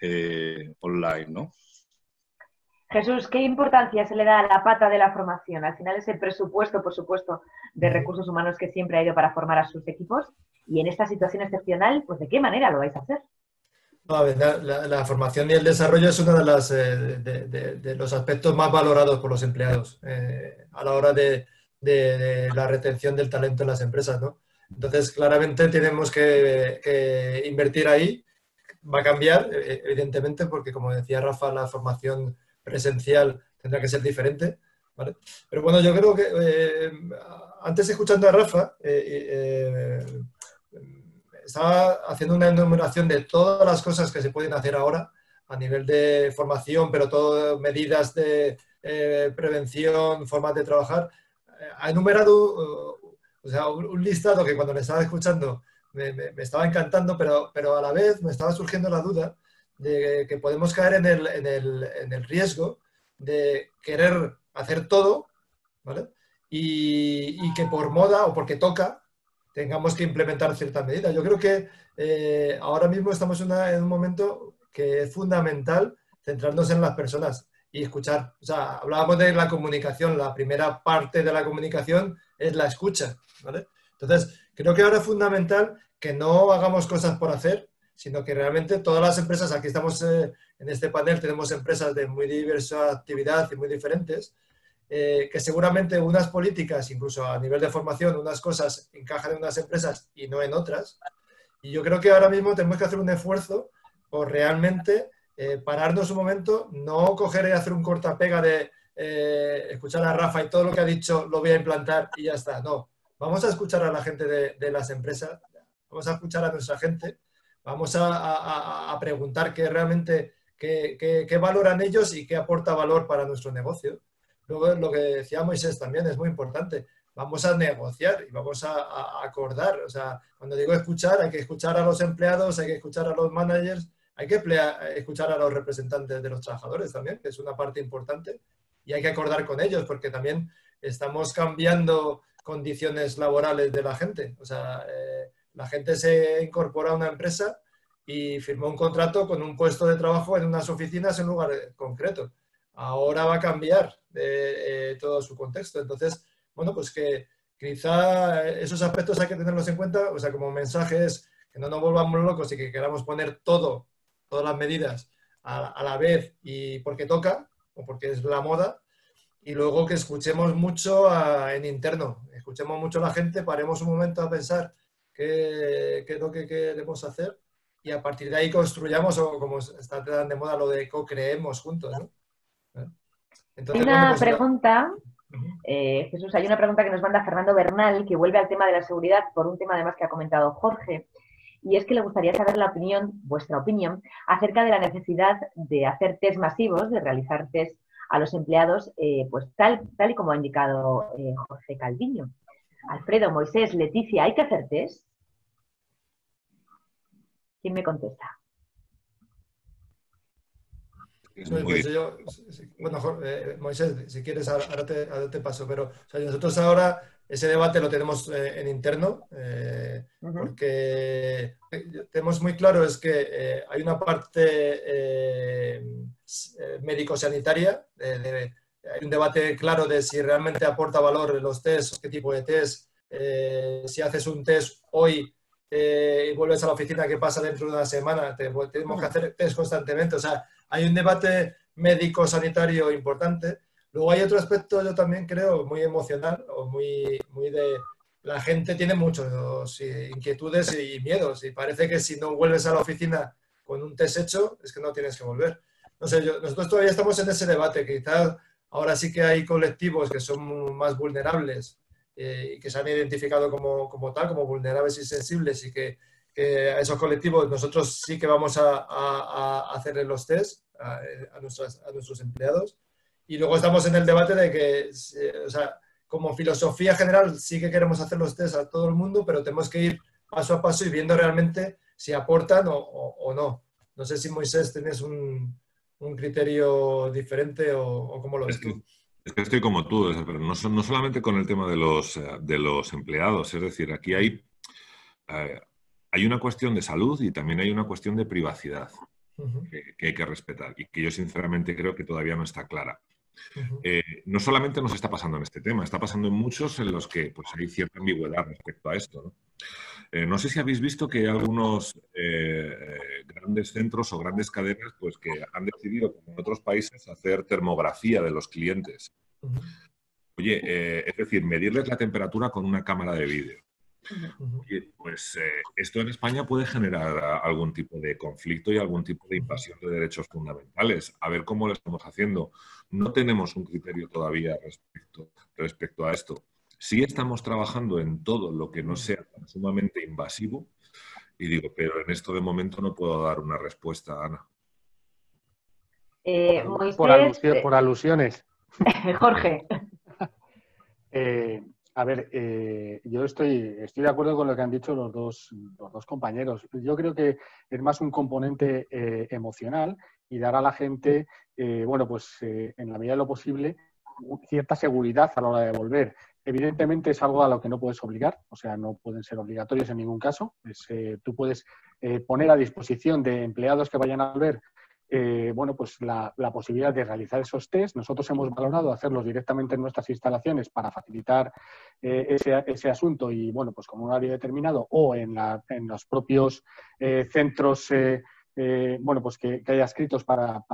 eh, online, ¿no? Jesús, ¿qué importancia se le da a la pata de la formación? Al final es el presupuesto, por supuesto, de recursos humanos que siempre ha ido para formar a sus equipos. Y en esta situación excepcional, pues ¿de qué manera lo vais a hacer? la, formación y el desarrollo es uno de, las, eh, de, los aspectos más valorados por los empleados eh, a la hora de, la retención del talento en las empresas. ¿no? Entonces, claramente tenemos que, invertir ahí. Va a cambiar, eh, evidentemente, porque como decía Rafa, la formación presencial tendrá que ser diferente. Pero bueno, yo creo que antes escuchando a Rafa, estaba haciendo una enumeración de todas las cosas que se pueden hacer ahora a nivel de formación, pero todo medidas de eh, prevención, formas de trabajar. Eh, ha enumerado uh, un, listado que cuando le estaba escuchando me, estaba encantando, pero, pero a la vez me estaba surgiendo la duda de que podemos caer en el, en el, en el riesgo de querer hacer todo, ¿vale? Y, que por moda o porque toca, tengamos que implementar ciertas medidas. Yo creo que eh, ahora mismo estamos en, un momento que es fundamental centrarnos en las personas y escuchar. O sea, hablábamos de la comunicación, la primera parte de la comunicación es la escucha. Entonces, creo que ahora es fundamental que no hagamos cosas por hacer, sino que realmente todas las empresas, aquí estamos eh, en este panel, tenemos empresas de muy diversa actividad y muy diferentes, eh, que seguramente unas políticas, incluso a nivel de formación, unas cosas encajan en unas empresas y no en otras. Y yo creo que ahora mismo tenemos que hacer un esfuerzo por realmente eh, pararnos un momento, no coger y hacer un cortapega de eh, escuchar a Rafa y todo lo que ha dicho lo voy a implantar y ya está. No, vamos a escuchar a la gente de, las empresas, vamos a escuchar a nuestra gente, vamos a, preguntar qué realmente, qué, qué valoran ellos y qué aporta valor para nuestro negocio. Luego, lo que decía Moisés también es muy importante. Vamos a negociar y vamos a, acordar. O sea, cuando digo escuchar, hay que escuchar a los empleados, hay que escuchar a los managers, hay que escuchar a los representantes de los trabajadores también, que es una parte importante. Y hay que acordar con ellos, porque también estamos cambiando condiciones laborales de la gente. O sea, eh, la gente se incorpora a una empresa y firmó un contrato con un puesto de trabajo en unas oficinas en un lugar concreto ahora va a cambiar eh, todo su contexto. Entonces, bueno, pues que quizá esos aspectos hay que tenerlos en cuenta, o sea, como mensaje es que no nos volvamos locos y que queramos poner todo todas las medidas a, la vez y porque toca o porque es la moda. Y luego que escuchemos mucho en interno, escuchemos mucho a la gente, paremos un momento a pensar qué, qué es lo que queremos hacer y a partir de ahí construyamos o como está tan de moda lo de co-creemos juntos. ¿no? hay una pues pregunta, eh, Jesús, hay una pregunta que nos manda Fernando Bernal que vuelve al tema de la seguridad por un tema además que ha comentado Jorge y es que le gustaría saber la opinión, vuestra opinión, acerca de la necesidad de hacer test masivos, de realizar test a los empleados, eh, pues tal, tal y como ha indicado eh, Jorge Calviño. Alfredo, Moisés, Leticia, ¿hay que hacer test? ¿Quién me contesta? bueno, eh, Moisés, si quieres, ahora te, paso, pero nosotros ahora ese debate lo tenemos eh, en interno, eh, porque tenemos muy claro es que hay una parte médico-sanitaria, hay un debate claro de si realmente aporta valor los test, qué tipo de test, si haces un test hoy y vuelves a la oficina, ¿qué pasa dentro de una semana? tenemos que hacer test constantemente, o sea, hay un debate médico-sanitario importante. Luego hay otro aspecto, yo también creo, muy emocional o muy, muy de... La gente tiene muchos inquietudes y miedos y parece que si no vuelves a la oficina con un test hecho, es que no tienes que volver. No sé, nosotros todavía estamos en ese debate, quizás ahora sí que hay colectivos que son más vulnerables eh, que se han identificado como, como, tal, como vulnerables y sensibles y que a esos colectivos nosotros sí que vamos a, a, hacerles los test a, a, nuestros empleados. Y luego estamos en el debate de que, o sea, como filosofía general sí que queremos hacer los test a todo el mundo, pero tenemos que ir paso a paso y viendo realmente si aportan o, o, no. No sé si Moisés tienes un, un criterio diferente o, o cómo lo ves tú. Es que estoy como tú, pero no, no, solamente con el tema de los, de los empleados, es decir, aquí hay, eh, hay una cuestión de salud y también hay una cuestión de privacidad que, hay que respetar y que yo sinceramente creo que todavía no está clara. Eh, no solamente nos está pasando en este tema, está pasando en muchos en los que pues, hay cierta ambigüedad respecto a esto. ¿no? Eh, no sé si habéis visto que hay algunos eh, grandes centros o grandes cadenas pues, que han decidido, como en otros países, hacer termografía de los clientes. Oye, es decir, medirles la temperatura con una cámara de vídeo pues eh, esto en España puede generar algún tipo de conflicto y algún tipo de invasión de derechos fundamentales. A ver cómo lo estamos haciendo. No tenemos un criterio todavía respecto, respecto a esto. Sí estamos trabajando en todo lo que no sea sumamente invasivo y digo, pero en esto de momento no puedo dar una respuesta, Ana. Eh, por, alusiones. *laughs* Jorge. *laughs* Eh, a ver, eh, yo estoy, estoy de acuerdo con lo que han dicho los dos, los dos compañeros. Yo creo que es más un componente eh, emocional y dar a la gente, eh, bueno, pues en la medida de lo posible, cierta seguridad a la hora de volver. Evidentemente es algo a lo que no puedes obligar, o sea, no pueden ser obligatorios en ningún caso. tú puedes poner a disposición de empleados que vayan a volver eh, bueno, pues la, posibilidad de realizar esos test. Nosotros hemos valorado hacerlos directamente en nuestras instalaciones para facilitar eh, ese, asunto y, bueno, pues con un horario determinado o en, los propios eh, centros, bueno, pues que, haya escritos para,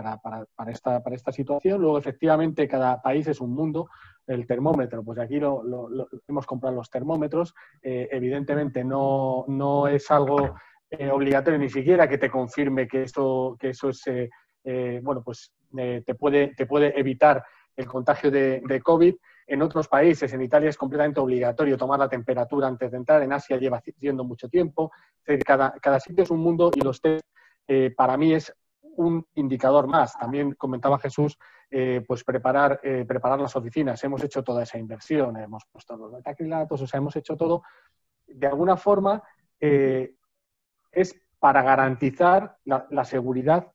esta, para esta situación. Luego, efectivamente, cada país es un mundo. El termómetro, pues aquí lo, hemos comprado los termómetros. evidentemente no, no es algo eh, obligatorio ni siquiera que te confirme que eso, que eso es, eh, eh, bueno, pues te, puede, te puede evitar el contagio de, COVID. En otros países, en Italia es completamente obligatorio tomar la temperatura antes de entrar. En Asia lleva siendo mucho tiempo. cada, cada sitio es un mundo y los test para mí es un indicador más. También comentaba Jesús, pues preparar, preparar las oficinas. Hemos hecho toda esa inversión, hemos puesto los metacrilatos, o sea, hemos hecho todo. De alguna forma, es para garantizar la, seguridad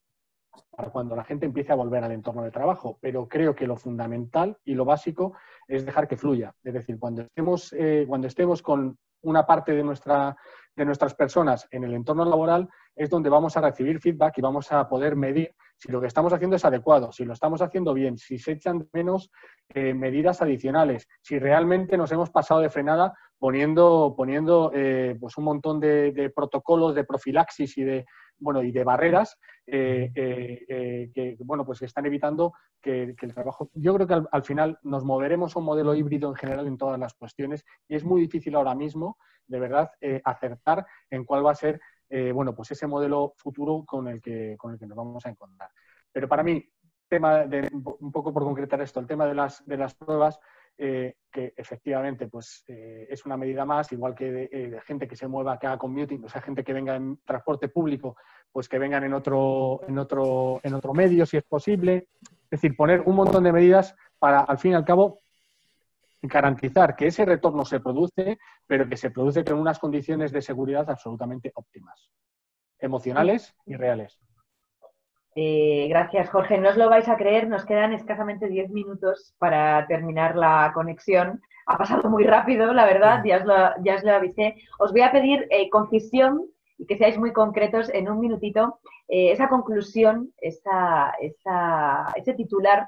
para cuando la gente empiece a volver al entorno de trabajo. Pero creo que lo fundamental y lo básico es dejar que fluya. Es decir, cuando estemos, eh, cuando estemos con una parte de, nuestra, de nuestras personas en el entorno laboral, es donde vamos a recibir feedback y vamos a poder medir si lo que estamos haciendo es adecuado, si lo estamos haciendo bien, si se echan menos eh, medidas adicionales, si realmente nos hemos pasado de frenada poniendo, poniendo eh, pues un montón de, protocolos de profilaxis y de, bueno, y de barreras eh, eh, que, bueno, pues están evitando que, el trabajo... Yo creo que al, final nos moveremos a un modelo híbrido en general en todas las cuestiones y es muy difícil ahora mismo, de verdad, acertar en cuál va a ser bueno, pues ese modelo futuro con el, que, con el que nos vamos a encontrar. Pero para mí, tema de, un poco por concretar esto, el tema de las, de las pruebas, eh, que efectivamente pues, eh, es una medida más, igual que eh, de, gente que se mueva, que haga commuting, o sea, gente que venga en transporte público, pues que vengan en otro, en otro, en otro medio, si es posible. Es decir, poner un montón de medidas para, al fin y al cabo, garantizar que ese retorno se produce, pero que se produce con unas condiciones de seguridad absolutamente óptimas, emocionales y reales. Eh, gracias, Jorge. No os lo vais a creer, nos quedan escasamente 10 minutos para terminar la conexión. Ha pasado muy rápido, la verdad, ya os lo, ya os lo avisé. Os voy a pedir eh, concisión y que seáis muy concretos en un minutito. Eh, esa conclusión, esa, ese titular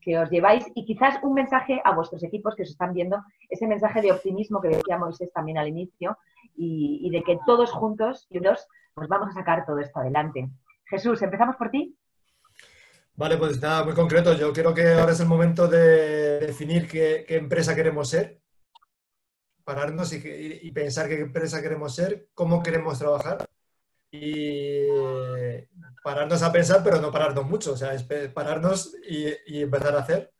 que os lleváis y quizás un mensaje a vuestros equipos que os están viendo, ese mensaje de optimismo que decía Moisés también al inicio y, y de que todos juntos y nos pues vamos a sacar todo esto adelante. Jesús, empezamos por ti. Vale, pues nada, muy concreto. Yo creo que ahora es el momento de definir qué, empresa queremos ser, pararnos y, pensar qué empresa queremos ser, cómo queremos trabajar y pararnos a pensar, pero no pararnos mucho, o sea, pararnos y, empezar a hacer.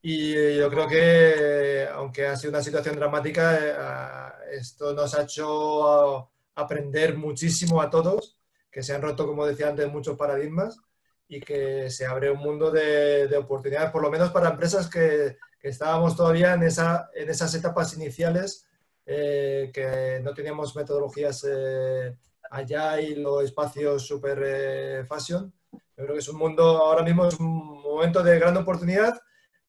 Y yo creo que, aunque ha sido una situación dramática, eh, esto nos ha hecho aprender muchísimo a todos que se han roto, como decía antes, muchos paradigmas y que se abre un mundo de, oportunidades, por lo menos para empresas que, estábamos todavía en, esa, en esas etapas iniciales, eh, que no teníamos metodologías eh, allá y los espacios super eh, fashion. Yo creo que es un mundo, ahora mismo es un momento de gran oportunidad,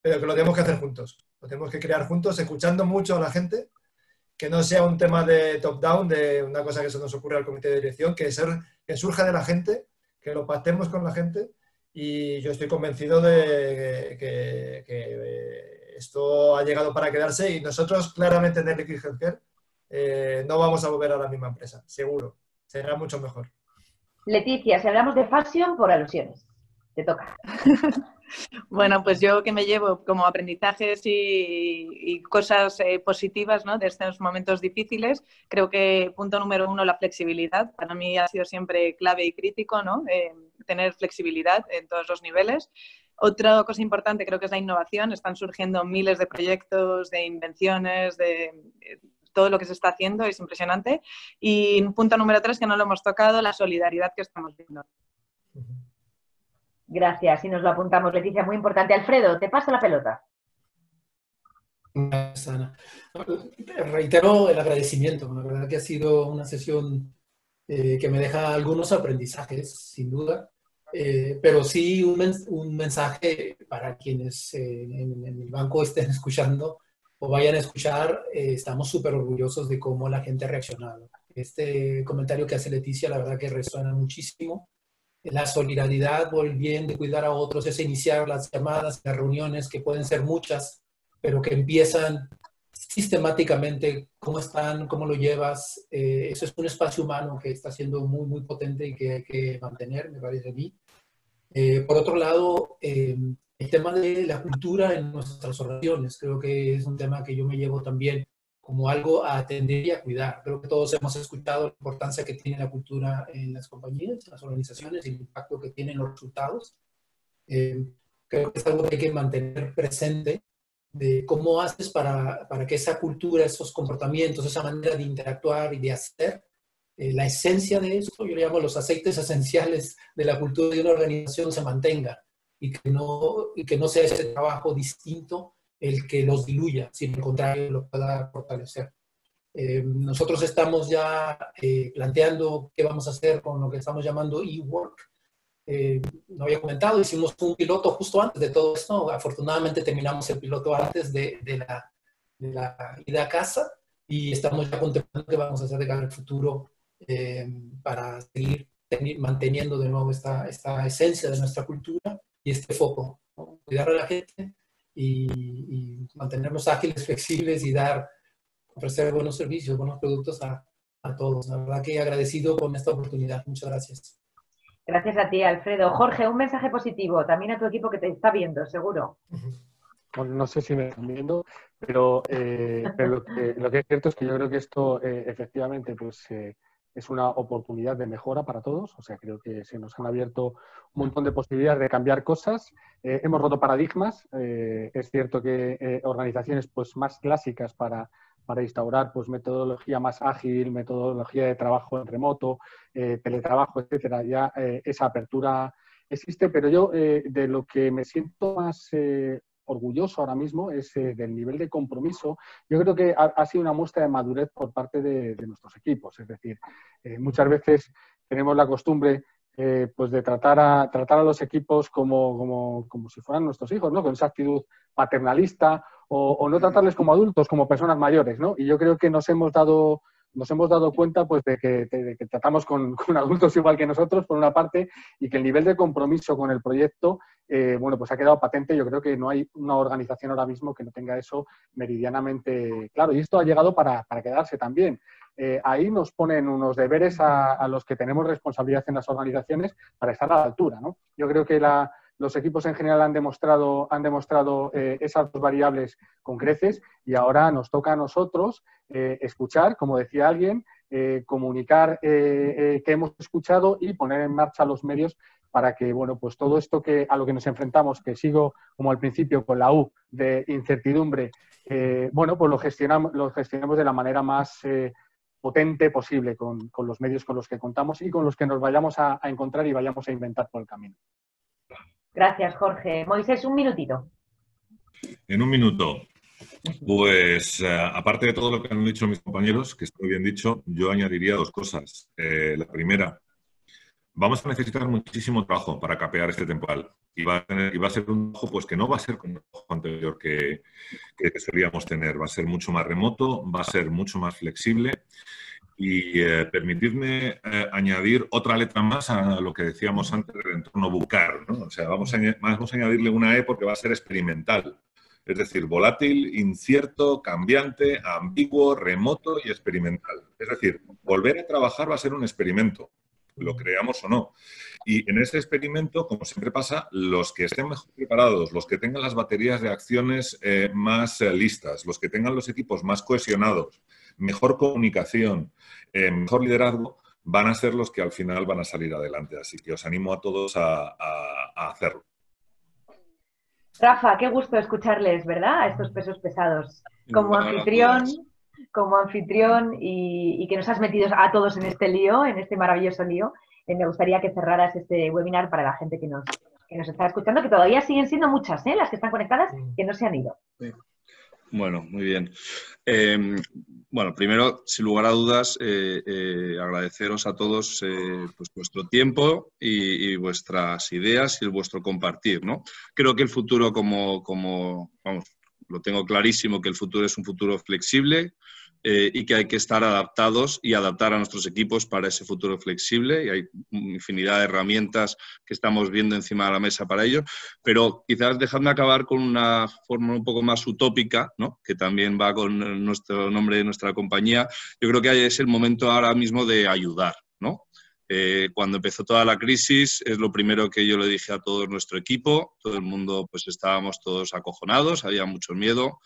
pero que lo tenemos que hacer juntos. Lo tenemos que crear juntos, escuchando mucho a la gente que no sea un tema de top-down, de una cosa que se nos ocurre al comité de dirección, que, ser, que surja de la gente, que lo pactemos con la gente y yo estoy convencido de que, esto ha llegado para quedarse y nosotros claramente en Liquid Healthcare eh, no vamos a volver a la misma empresa, seguro, será mucho mejor. Leticia, si hablamos de fashion, por alusiones, te toca. *laughs* Bueno, pues yo que me llevo como aprendizajes y, cosas eh, positivas de estos momentos difíciles, creo que punto número uno, la flexibilidad. Para mí ha sido siempre clave y crítico ¿no? Eh, tener flexibilidad en todos los niveles. Otra cosa importante creo que es la innovación. Están surgiendo miles de proyectos, de invenciones, de eh, todo lo que se está haciendo, es impresionante. Y punto número tres, que no lo hemos tocado, la solidaridad que estamos viendo. Gracias, y nos lo apuntamos, Leticia, muy importante. Alfredo, te paso la pelota. Ana. Reitero el agradecimiento, la verdad que ha sido una sesión eh, que me deja algunos aprendizajes, sin duda, eh, pero sí un, mensaje para quienes eh, en, el banco estén *laughs* escuchando o vayan a escuchar, estamos súper orgullosos de cómo la gente ha reaccionado. Este comentario que hace Leticia, la verdad que resuena muchísimo la solidaridad o el bien de cuidar a otros, es iniciar las llamadas, las reuniones, que pueden ser muchas, pero que empiezan sistemáticamente, cómo están, cómo lo llevas. Eh, eso es un espacio humano que está siendo muy, muy potente y que hay que mantener, me parece a mí. Eh, por otro lado, eh, el tema de la cultura en nuestras oraciones, creo que es un tema que yo me llevo también como algo a atender y a cuidar. Creo que todos hemos escuchado la importancia que tiene la cultura en las compañías, en las organizaciones el impacto que tienen los resultados. Eh, creo que es algo que hay que mantener presente de cómo haces para, para que esa cultura, esos comportamientos, esa manera de interactuar y de hacer, eh, la esencia de esto, yo le llamo los aceites esenciales de la cultura de una organización se mantenga y que no, y que no sea ese trabajo distinto el que los diluya, sino al contrario, lo pueda fortalecer. Eh, nosotros estamos ya eh, planteando qué vamos a hacer con lo que estamos llamando e-work. Eh, no había comentado, hicimos un piloto justo antes de todo esto. Afortunadamente terminamos el piloto antes de, la, de la, ida a casa y estamos ya contemplando qué vamos a hacer de cara al futuro para seguir manteniendo de nuevo esta, esta esencia de nuestra cultura y este foco. Cuidar a la gente, y, mantenernos ágiles, *laughs* flexibles y dar ofrecer buenos servicios, buenos productos a, a todos. La verdad que agradecido con esta oportunidad. Muchas gracias. Gracias a ti, Alfredo. Jorge, un mensaje positivo también a tu equipo que te está viendo, seguro. no sé si me están viendo, pero, eh, lo, que, es cierto es que yo creo que esto eh, efectivamente pues, eh, es una oportunidad de mejora para todos. O sea, creo que se nos han abierto un montón de posibilidades de cambiar cosas. hemos roto paradigmas. es cierto que organizaciones pues, más clásicas para para instaurar pues, metodología más ágil, metodología de trabajo en remoto, eh, teletrabajo, etcétera. Ya eh, esa apertura existe, pero yo eh, de lo que me siento más orgulloso ahora mismo es del nivel de compromiso. Yo creo que ha, sido una muestra de madurez por parte de, nuestros equipos. Es decir, muchas veces tenemos la costumbre pues de tratar a, tratar a los equipos como, como, como, si fueran nuestros hijos, ¿no? Con esa actitud paternalista o, no tratarles como adultos, como personas mayores, ¿no? Y yo creo que nos hemos dado, nos hemos dado cuenta pues, de, que, tratamos *laughs* con, adultos igual que nosotros, por una parte, y que el nivel de compromiso con el proyecto, eh, bueno, pues ha quedado patente. Yo creo que no hay una organización ahora mismo que no tenga eso meridianamente claro. Y esto ha llegado para, quedarse también. Eh, ahí nos ponen unos deberes a, a, los que tenemos responsabilidad en las organizaciones para estar a la altura, ¿no? Yo creo que la, los equipos en general han demostrado, eh, esas dos variables con creces y ahora nos toca a nosotros eh, escuchar, como decía alguien, eh, comunicar que hemos escuchado y poner en marcha los medios para que, bueno, pues todo esto que a lo que nos enfrentamos, que sigo como al principio con la U de incertidumbre, bueno, pues lo gestionamos, lo de la manera más potente posible con, los medios con los que contamos y con los que nos vayamos a encontrar y vayamos a inventar por el camino. Gracias, Jorge. Moisés, un minutito. En un minuto. Pues eh, aparte de todo lo que han dicho mis compañeros, que está bien dicho, yo añadiría dos cosas. Eh, la primera, vamos a necesitar muchísimo trabajo para capear este temporal. Y va, a ser un trabajo pues, que no va a ser como el trabajo anterior que, que solíamos tener. Va a ser mucho más remoto, va a ser mucho más flexible y eh, permitidme eh, añadir otra letra más a lo que decíamos antes del entorno bucar. ¿no? O sea, vamos vamos a añadirle una E porque va a ser experimental. Es decir, volátil, incierto, cambiante, ambiguo, remoto y experimental. Es decir, volver a trabajar va a ser un experimento, lo creamos o no. Y en ese experimento, como siempre pasa, los que estén mejor preparados, los que tengan las baterías de acciones eh, más listas, los que tengan los equipos más cohesionados, mejor comunicación, eh, mejor liderazgo, van a ser los que al final van a salir adelante. Así que os animo a todos a, hacerlo. Rafa, qué gusto escucharles, ¿verdad? A estos pesos pesados. Como anfitrión, como anfitrión y, que nos has metido a todos en este lío, en este maravilloso lío, eh, me gustaría que cerraras este webinar para la gente que nos, que nos está escuchando, que todavía siguen siendo muchas, ¿eh? las que están conectadas, que no se han ido. Bueno, muy bien. Em, bueno, primero, sin lugar a dudas, eh, eh, agradeceros a todos pues vuestro tiempo y, vuestras ideas y vuestro compartir, ¿no? Creo que el futuro, como, como, vamos, lo tengo clarísimo, que el futuro es un futuro flexible, eh, y que hay que estar adaptados y adaptar a nuestros equipos para ese futuro flexible. Y hay infinidad de herramientas que estamos viendo encima de la mesa para ello. Pero quizás dejadme acabar con una forma un poco más utópica, ¿no? que también va con nuestro nombre de nuestra compañía. Yo creo que es el momento ahora mismo de ayudar. Eh, cuando empezó toda la crisis, es lo primero que yo le dije a todo nuestro equipo. Todo el mundo, pues estábamos todos acojonados, había mucho miedo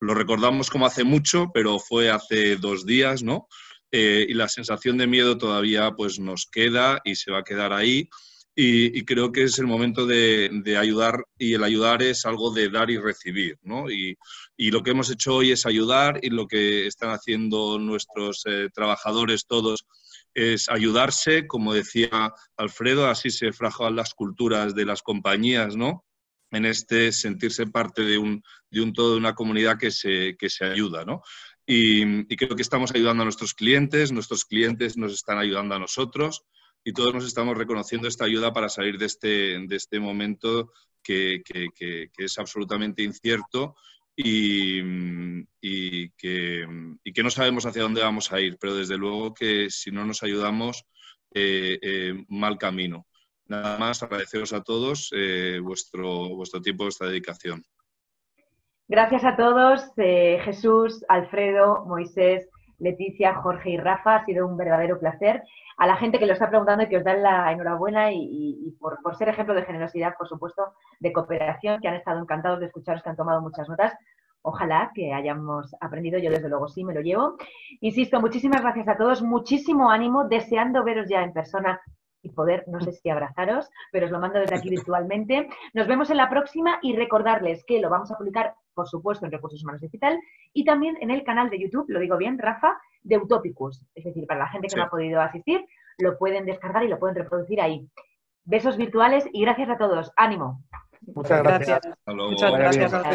lo recordamos como hace mucho, pero fue hace dos días, ¿no? Eh, y la sensación de miedo todavía pues nos queda y se va a quedar ahí. Y, creo que es el momento de, ayudar y el ayudar es algo de dar y recibir, ¿no? Y, lo que hemos hecho hoy es ayudar y lo que están haciendo nuestros eh, trabajadores todos es ayudarse, como decía Alfredo, así se frajan las culturas de las compañías, ¿no? en este sentirse parte de un, de un todo, de una comunidad que se, que se ayuda, ¿no? Y, creo que estamos ayudando a nuestros clientes, nuestros clientes nos están ayudando a nosotros y todos nos estamos reconociendo esta ayuda para salir de este, de este momento que, que, que, es absolutamente incierto y, y, que, y, que, no sabemos hacia dónde vamos a ir, pero desde luego que si no nos ayudamos, eh, eh, mal camino. Nada más agradeceros a todos eh, vuestro, vuestro tiempo, vuestra dedicación. Gracias a todos, Jesús, Alfredo, Moisés, Leticia, Jorge y Rafa. Ha sido un verdadero placer. A la gente que lo está preguntando y que os dan la enhorabuena y, por, por, ser ejemplo de generosidad, por supuesto, de cooperación, que han estado encantados de escucharos, que han tomado muchas notas. Ojalá que hayamos aprendido, yo desde luego sí me lo llevo. Insisto, muchísimas gracias a todos, muchísimo ánimo, deseando veros ya en persona y poder, no sé si abrazaros, pero os lo mando desde aquí *laughs* virtualmente. Nos vemos en la próxima y recordarles que lo vamos a publicar, por supuesto, en Recursos Humanos Digital y también en el canal de YouTube, lo digo bien, Rafa, de Utopicus. Es decir, para la gente que no ha podido asistir, lo pueden descargar y lo pueden reproducir ahí. Besos virtuales y gracias a todos. Ánimo. Muchas gracias. Muchas gracias.